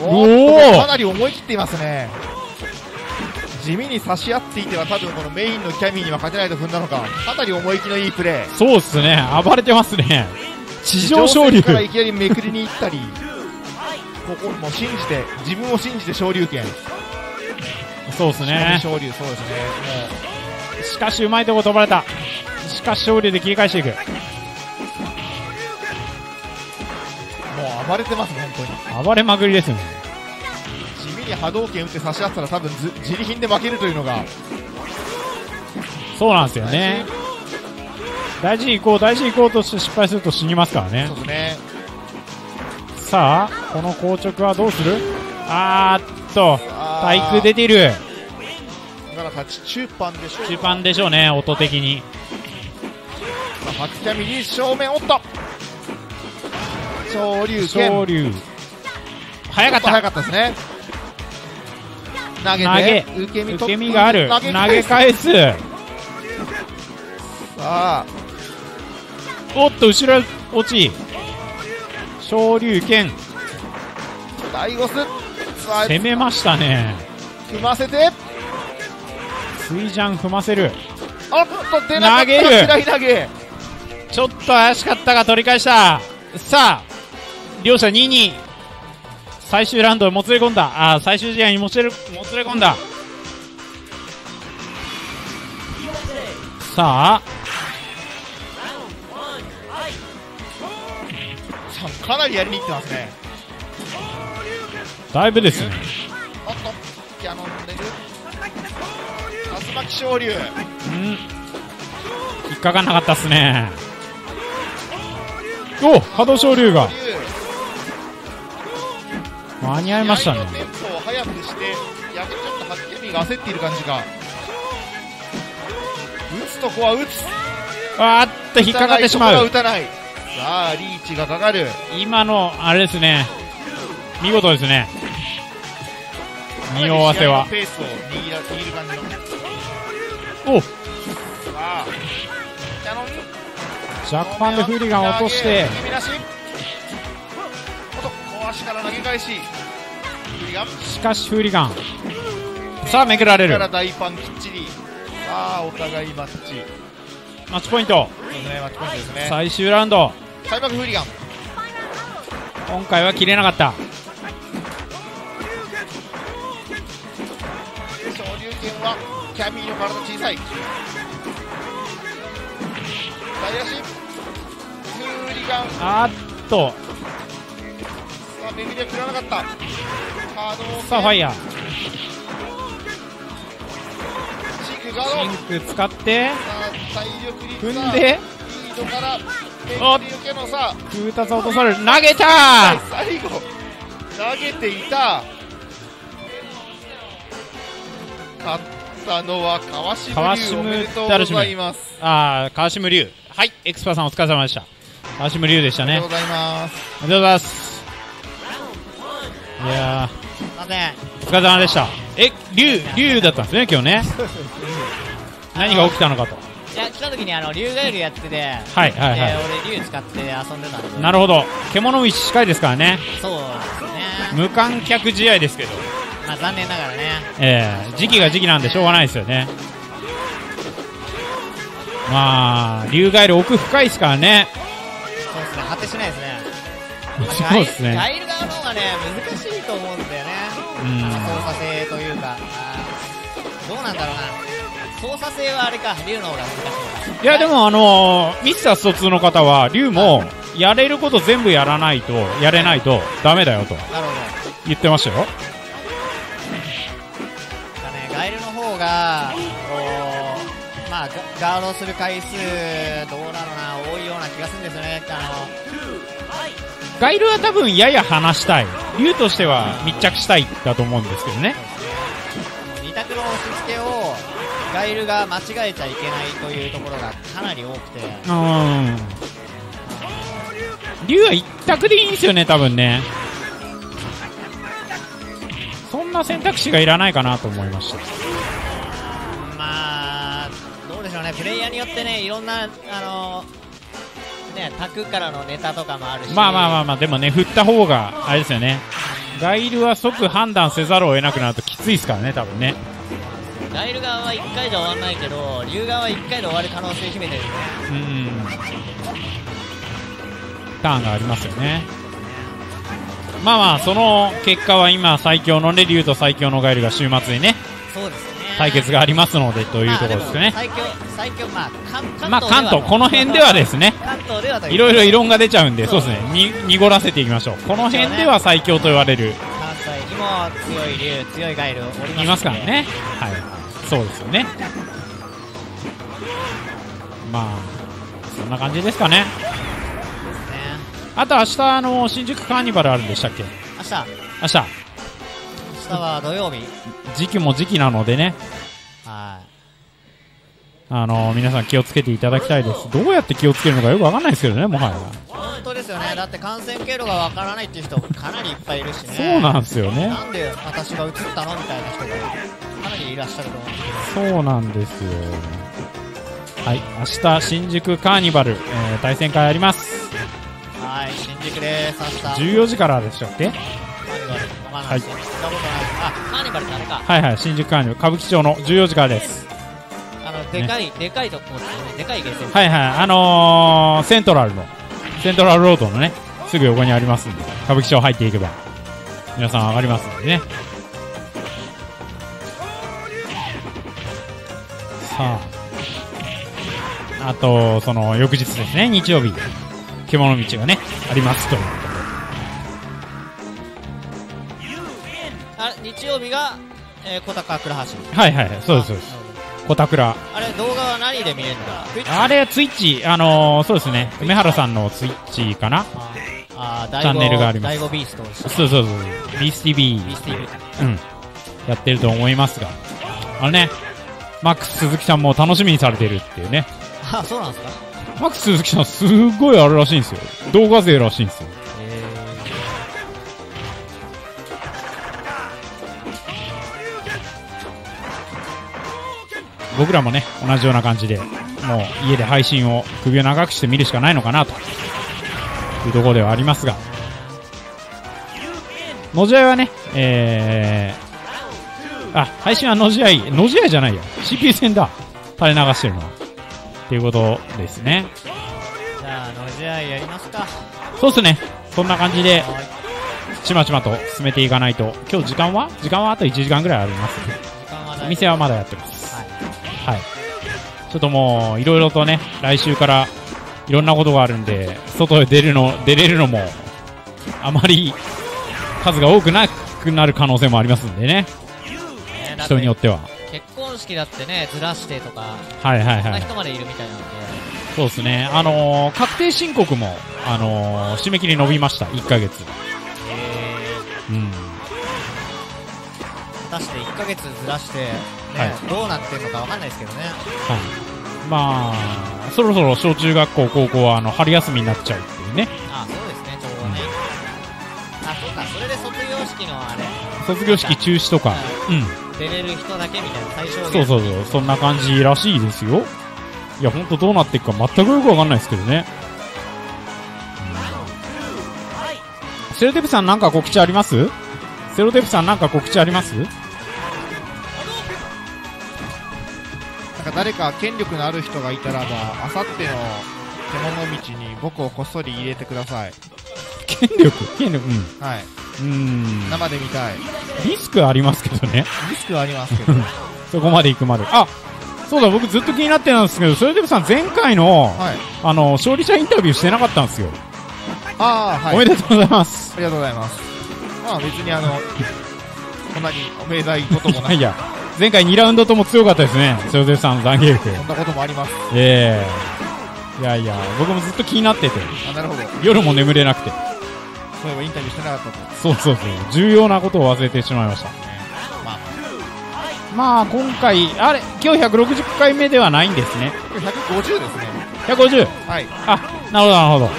おおかなり思い切っていますね。地味に差し合っていては多分このメインのキャミーには勝てないと踏んだのか。かなり思い切りのいいプレー。そうっすね、暴れてますね。地上昇竜地。からいきなりめくりに行ったりここもう信じて自分を信じて昇竜拳そうっすね。昇竜そうですねしかし、うまいとこ飛ばれた。しかし、勝利で切り返していく。もうもう暴れてます本当に暴れまくりですよね。地味に波動拳打って差し合ったら多分ず自利品で負けるというのがそうなんですよね。大事に行こう、大事に行こうとして失敗すると死にますからねそう。ですねさあ、この硬直はどうする？あーっと、あー対空出ている。今の勝ち中盤でしょう中盤でしょうね、音的に。さあ白キャミに正面おっと昇竜拳昇竜。早かっちょと早た。かったですね投げて投げ受け身受け身がある。投げ返す。さあおっと、後ろ落ち。昇竜拳。ダイゴス攻めましたね。踏ませて水ジャン踏ませる。おっと出なかった投げちょっと怪しかったが取り返した。さあ、両者2に最終ラウンドにもつれ込んだ。あー最終試合にもつれもつれ込んだ。さあ、さあかなりやりにいってますね。だいぶですね。おっとキャノン出る。竜巻昇竜うん。引っかかんなかったっすね。お波動昇竜が。竜間に合いましたね。テンポを速くして逆にちょっとハッケミが焦っている感じが。打つとこは打つ。あーっと引っかかってしまう。打たないさあリーチがかかる。今の、あれですね。見事ですね。匂わせは。ペースを握ら握る感じの。おさあジャックパンでフーリガン落として。おっと小足から投げ返し。フリガンし。かしフーリガン。さあめくられる。から大パンきっちり。さあお互いマッチマッチポイント。そうですねマッチポイントですね。最終ラウンド。開幕フリガン。今回は切れなかった。昇竜拳はキャミーの体小さい。左足フリガン。あーっと。さあ巡りは切らなかった。さあファイヤーシンク使って踏んでお巡り受けのさ空達落とされる。投げた!最後投げていた。勝ったのは川島龍川島おめでとうございます。ああ川島龍。はいエクスパさんお疲れ様でした。川島龍でしたね。ありがとうございます。ありがとうございます。いやませんーお疲れ様でした。え龍龍だったんですね今日ね。[LAUGHS] 何が起きたのかと。いや来た時にあの竜ガエルやっててはいはいでは俺竜使って遊んでたんで。いなるほど。獣道近いですからね。そうですね。無観客試合ですけど。まあ残念ながらね。ええ。時期が時期なんでしょうがないですよね。まあ竜ガエル奥深いですからね。そうですね。果てしないですね。[LAUGHS] そうですね。ガイル側の方がね難しいと思うんだよねうん操作性というかどうなんだろうな。操作性はあれか竜の方が難しいのかいやでもあのーミスタースト2の方は竜もやれること全部やらないとやれないとダメだよと言ってましたよ。だねガイルの方がまあガガードする回数どうだろうな多いような気がするんですよね。あガイルは多分やや離したい。竜としては密着したいだと思うんですけどね。の二択の押し付けをガイルが間違えちゃいけないというところがかなり多くて。うん。竜は一択でいいんですよね多分ね。そんな選択肢がいらないかなと思いました。まあどうでしょうね。プレイヤーによってねいろんなあのねタクからのネタとかもあるし。まあまあまあまあでもね振った方があれですよね。ガイルは即判断せざるを得なくなるときついですからね多分ね。ガイル側は1回で終わらないけど竜側は1回で終わる可能性秘めてるよね。うん。ターンがありますよね。まあまあその結果は今最強のね竜と最強のガイルが週末にね。そうですね対決がありますのでというところですね。最強最強まあ関関まあ関東この辺ではですね関東ではいろいろ異論が出ちゃうんでそうですね。に濁らせていきましょう。この辺では最強と言われる。関西にも強い竜強いガイルおりますいますからね。はい。そうですよね。まあそんな感じですかね。ね。あと明日あの新宿カーニバルあるんでしたっけ？明日。明日。明日は土曜日。時期も時期なのでね。はい。あの皆さん気をつけていただきたいです。どうやって気をつけるのかよくわかんないですけどねもはや。本当ですよね。だって感染経路がわからないっていう人かなりいっぱいいるしね。そうなんですよね。なんで私が移ったのみたいな人がかなりいらっしゃると思うんですけど。そうなんですよ。はい。明日新宿カーニバル、えー対戦会あります。はい。新宿です。明日。14時からでしたっけ？はい。カーニバル。ってあれか。はいはい。新宿カーニバル。歌舞伎町の14時からです。あのでかい、でかいとこですよね。でかいゲーセン。はいはい。あのー、セントラルのセントラルロードのねすぐ横にありますんで歌舞伎町入っていけば皆さん上がりますんでね。さあ。あとその翌日ですね。日曜日。獣道がねありますという日曜日が、えー、小高倉橋。はいはいはいそうですそうです。小桜あれ動画は何で見れるんだ？あれツイッチあのー、そうですね。梅原さんのツイッチかな？あーチャンネルがあります。第5ビーストそうそうそうビース TV ビース TV うん。やってると思いますが。あのねマックス鈴木さんも楽しみにされてるっていうね。あそうなんですか？マックス鈴木さんすごいあるらしいんですよ。動画勢らしいんですよ僕らもね、同じような感じで、もう家で配信を首を長くして見るしかないのかなというところではありますが、のじあいはね、えー、あ、配信はのじあい、のじあいじゃないよ。CPU 戦だ。垂れ流してるのは。っていうことですね。じゃあ、のじ合いやりますか。そうっすね。そんな感じで、はいちまちまと進めていかないと。今日時間は？時間はあと1時間ぐらいあります。お店はまだやってます。はい。はい。ちょっともう、いろいろとね、来週からいろんなことがあるんで、外へ出るの、出れるのも、あまり数が多くなくなる可能性もありますんでね。ね人によっては。結婚式だってね、ずらしてとか、はいはいそんは。ない人までいるみたいなんで、そうですね。あのー確定申告も、あのー締め切り伸びました。1ヶ月。えうん。ー、果たして1ヶ月ずらして、ね、はいどうなってんのかわかんないですけどね。はい。まあ、そろそろ小中学校、高校は、あの、春休みになっちゃうっていうね。あ、そうですね、ちょうどね。あ、そうか、それで卒業式のあれ、卒業式中止とか。うん。出れる人だけみたいな最小限。そうそうそう、そんな感じらしいですよ。いや、ほんとどうなっていくか全くよくわかんないですけどね。セロテープさんなんか告知あります？セロテープさんなんか告知あります？なんか誰か権力のある人がいたらば、あさっての獣道に僕をこっそり入れてください。権力？権力、うん。はい。うーん。生で見たい。リスクありますけどね。リスクはありますけど。[LAUGHS] そこまで行くまで。あそうだ、僕ずっと気になってたんですけど、セロテープさん前回の、はい。あの、勝利者インタビューしてなかったんですよ。ああ、はい。おめでとうございます。ありがとうございます。まあ別にあの、こんなにおめでたいこともなく、いや、前回2ラウンドとも強かったですね。セロテープさんの残芸力。こんなこともあります。ええいやいや、僕もずっと気になってて、あ、なるほど。夜も眠れなくて。そういえばインタビューしてなかったと。そうそうそう。重要なことを忘れてしまいました。まあ、まあ、今回、あれ、今日160回目ではないんですね。これ150ですね。150! はい。あ、なるほど、なるほど。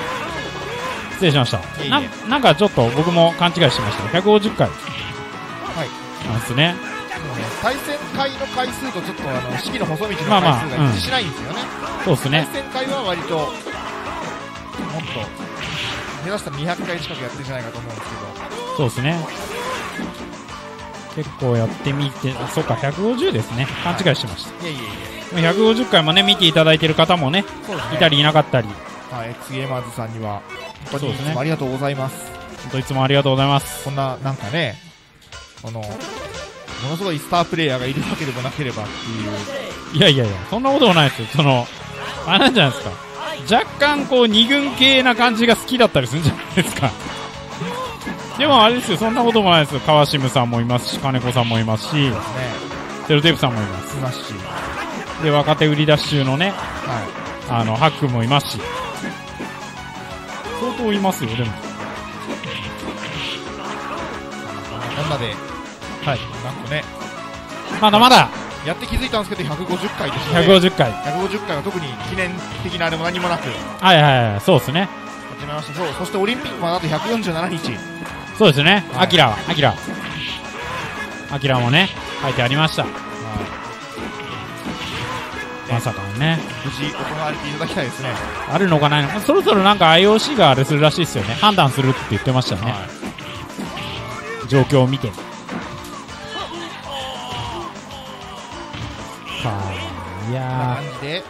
失礼しました。いえいえななんかちょっと僕も勘違いしてました。150回はい。なんですね。対戦会の回数とちょっとあの、式の細道の回数まあまあが一致しないんですよね。対そうですね。戦会は割と、もっと、目指したら200回近くやってるんじゃないかと思うんですけそうですね。結構やってみて、あ、そうか、150ですね。勘違いしてました。ど。いえいえいえ。150回もね、見ていただいてる方もね、ね。いたりいなかったり、はい、X ゲーマーズさんには、本当にいつもありがとうございます。本当いつもありがとうございます。こんな、なんかね、この、ものすごいスタープレイヤーがいるわけでもなければっていう、いやいやいや、そんなこともないですよ。その、あれなんじゃないですか。若干こう二軍系な感じが好きだったりするんじゃないですか。でもあれですよ、そんなこともないですよ。川島さんもいますし、金子さんもいますし、ね、テロテープさんもいます。いますし、で、若手売り出し中のね、はあの、ハックもいますし。相当いますよ、でも。い。こんなで、はい。なんかね、まだまだ、やって気づいたんですけど、150回ですよね。150回。150回は特に記念的なあれも何もなく、やはいはいはい、そうですね。ってました。そう、そしてオリンピックまであと147日。そうですね。はいアキラは、アキラ。アキラもね、書いてありました。まさかのね。無事行われていただきたいですね。あるのかないのか。そろそろなんか IOC があれするらしいですよね。判断するって言ってましたね。状況を見て。い。や感じで、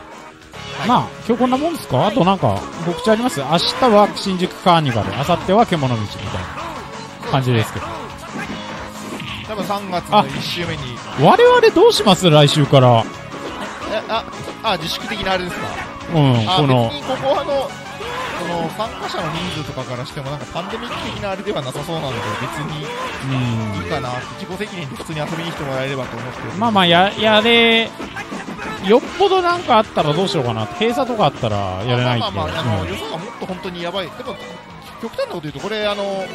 ー、まあ、今日こんなもんですか？あとなんか、告知あります？明日は新宿カーニバル、明後日は獣道みたいな感じですけど。多分3月の1週目に、我々どうします？来週から。え、あ、あ、自粛的なあれですか？うん、あ、このここはあの、その参加者の人数とかからしてもなんかパンデミック的なあれではなさそうなので別にいいかなって自己責任で普通に遊びに来てもらえればと思ってまあまあ、や、やれ、よっぽどなんかあったらどうしようかな。閉鎖とかあったらやれないって。まああ、の、予想がもっと本当にやばい。でも、極端なこと言うと、これ、あの、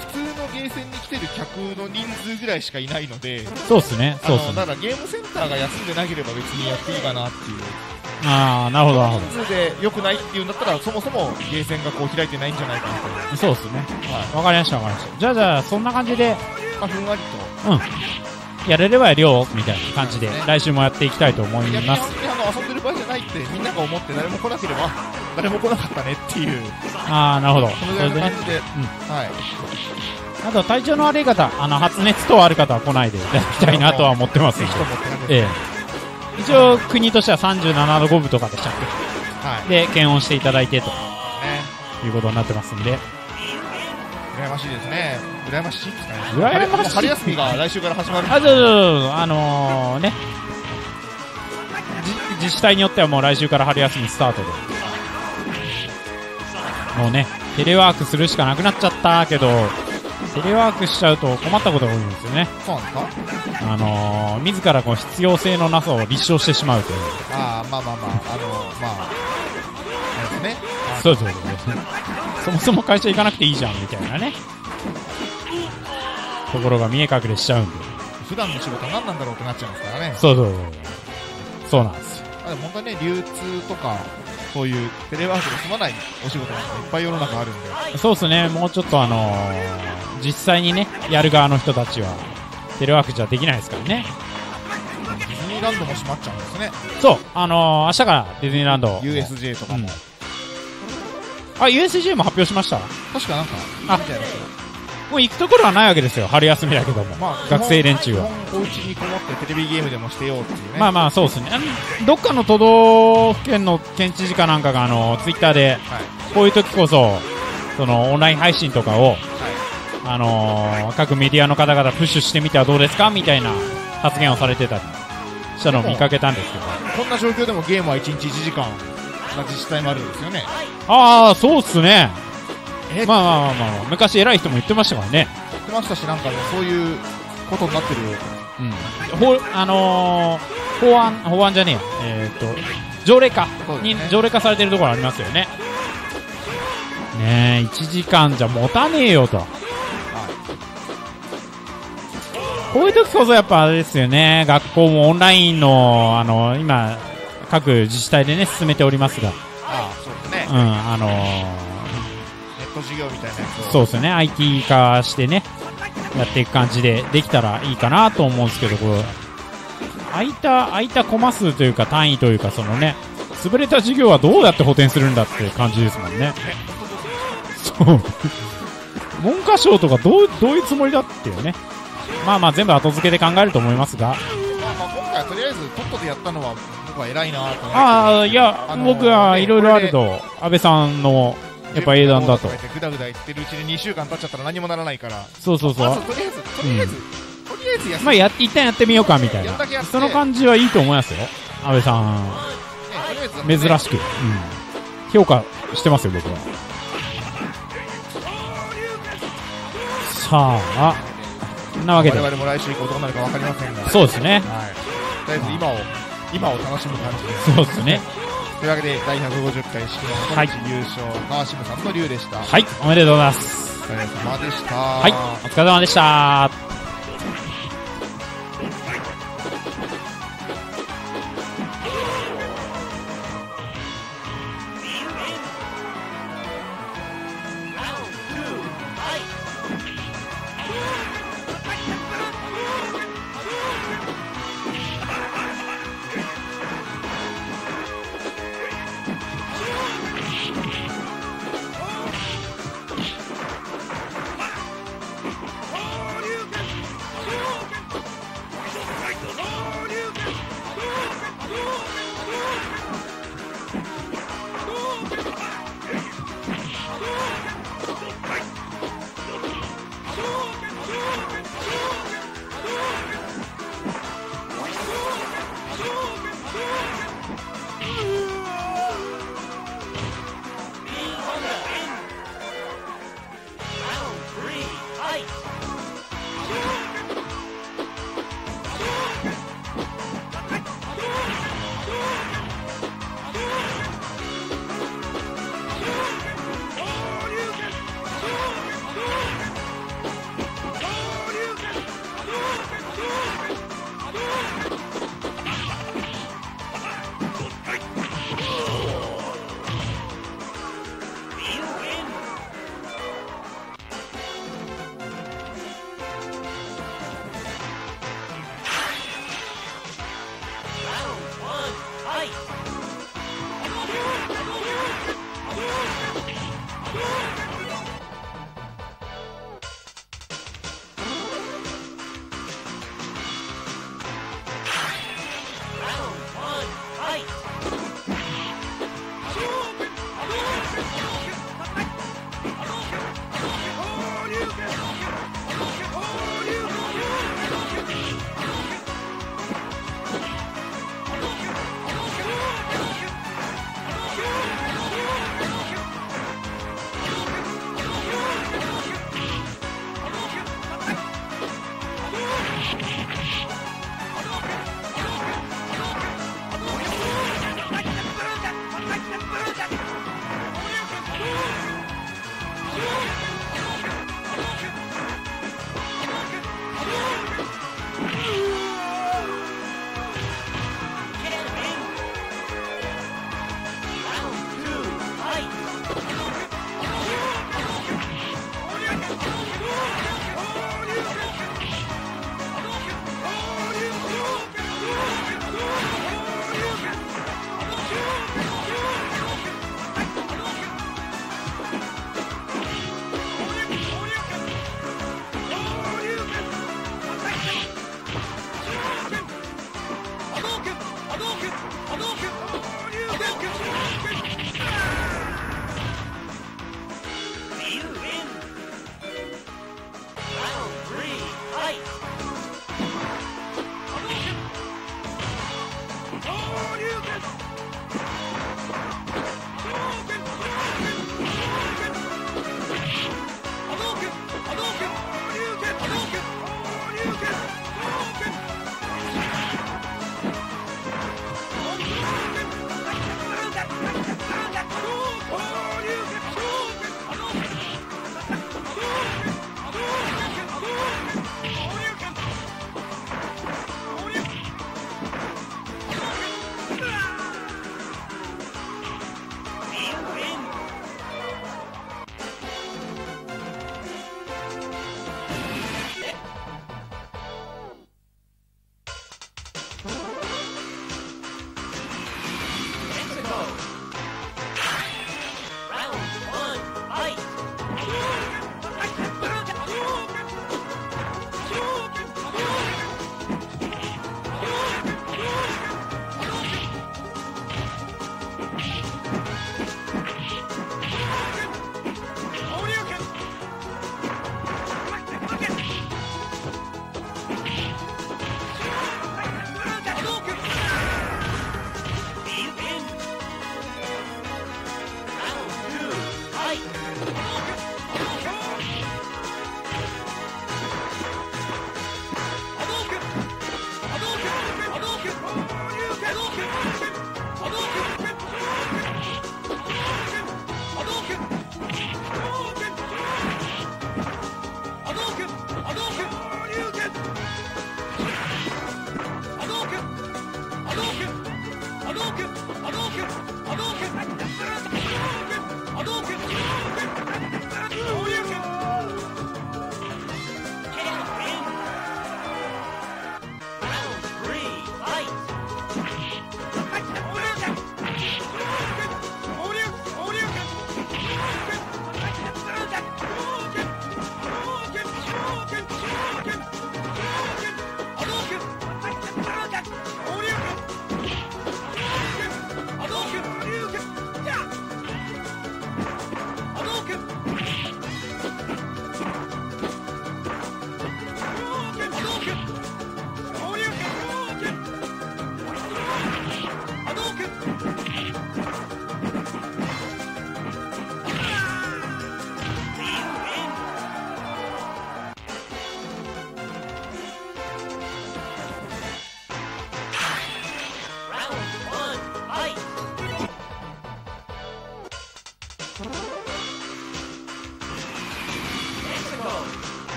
普通のゲーセンに来てる客の人数ぐらいしかいないので、そうっすね、そうっすね。だからゲームセンターが休んでなければ別にやっていいかなっていう。ああ、なるほど、なるほ人数で良くないっていうんだったら、そもそもゲーセンがこう開いてないんじゃないかなと。ど。そうっすね。はい。わかりました、わかりました。じゃあじゃあ、そんな感じで、まあ、ふんわりと。うん。やれればやるよみたいな感じでそうですね来週もやっていきたいと思いますあの遊んでる場合じゃないってみんなが思って誰も来なければ誰も来なかったねっていうああなるほどそのぐらいそれでねの感じで、はいあと体調の悪い方あの発熱等ある方は来ないでいただきたいなとは思ってますぜもって感じです、ええ一応国としては37度5分とかでしたっはい。けで検温していただいてと。ね。いうことになってますんで。羨ましいですね。羨ましいですかね。羨ましい。春休みが来週から始まる。あ、そうそう。あのー、ね、じ自治体によってはもう来週から春休みスタートで、もうね、テレワークするしかなくなっちゃったけど、テレワークしちゃうと困ったことが多いんですよね。そうなんですか？あのー、自らこう必要性のなさを立証してしまうという。ああまあまあまああのまああれですねそうそうそう。そもそも会社行かなくていいじゃんみたいなね。ところが見え隠れしちゃうんで。普段の仕事は何なんだろうってなっちゃいますからねそうそうそう。そうなんですよ。あでも本当にね流通とかそういうテレワークで済まないお仕事なんかいっぱい世の中あるんで。そうですね、もうちょっとあのー実際にね、やる側の人たちは、テレワークじゃできないですからね。ディズニーランドも閉まっちゃうんですね。そう、あのー明日からディズニーランド。USJ とかも、うん。あ、USJ も発表しました？確かなんかあ。みたいなもう行くところはないわけですよ、春休みだけども。まあ、学生連中は。お家にこもってテレビゲームでもしてようっていうねまあまあ、そうですね。どっかの都道府県の県知事かなんかが、あの、ツイッターで、はいこういう時こそ、その、オンライン配信とかを、はいあのー各メディアの方々プッシュしてみてはどうですかみたいな発言をされてたりしたのを見かけたんですけど。こんな状況でもゲームは1日1時間な自治体もあるんですよねああ、そうっすね。えまあまあまあまあ、昔偉い人も言ってましたからね。言ってましたしなんかねそういうことになってるうん。ほ、あのー法案、法案じゃねえや。えっ、と、条例化に、ね条例化されてるところありますよね。ねえ、1時間じゃ持たねえよと。こういう時こそやっぱあれですよね、学校もオンラインの、あの、今、各自治体でね、進めておりますが、ああそうですねうん、あのート授業みたいなやつをそうですよね、IT 化してね、やっていく感じでできたらいいかなと思うんですけど、これ、空いた、空いたコマ数というか単位というか、そのね、潰れた授業はどうやって補填するんだって感じですもんね。そう。文科省とかどう、どういうつもりだっていうね。まあまあ全部後付けで考えると思いますが。まあまあ今回はとりあえずトットでやったのは僕は偉いなと思ってああ、いや、あのー僕はいろいろあると、安倍さんの、やっぱ英断だと。ぐだぐだ言ってるうちに2週間経っちゃったら何もならないから。そうそうそう。まず。とりあえずとりあえず、とりあえずやまあや、一旦やってみようかみたいな。その感じはいいと思いますよ。安倍さん。ね。珍しく、うん、評価してますよ、僕は。さあ、なわけで、我々も来週以降どうなるか分かりませんが。はいそうですね、とりあえず今を今を楽しむ感じです。そうですね。というわけで第150回式のはい。優勝、川島さんの竜でした、はい、おめでとうございます。お疲れ様でした。はい、お疲れ様でした。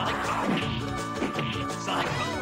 Psycho! Psycho!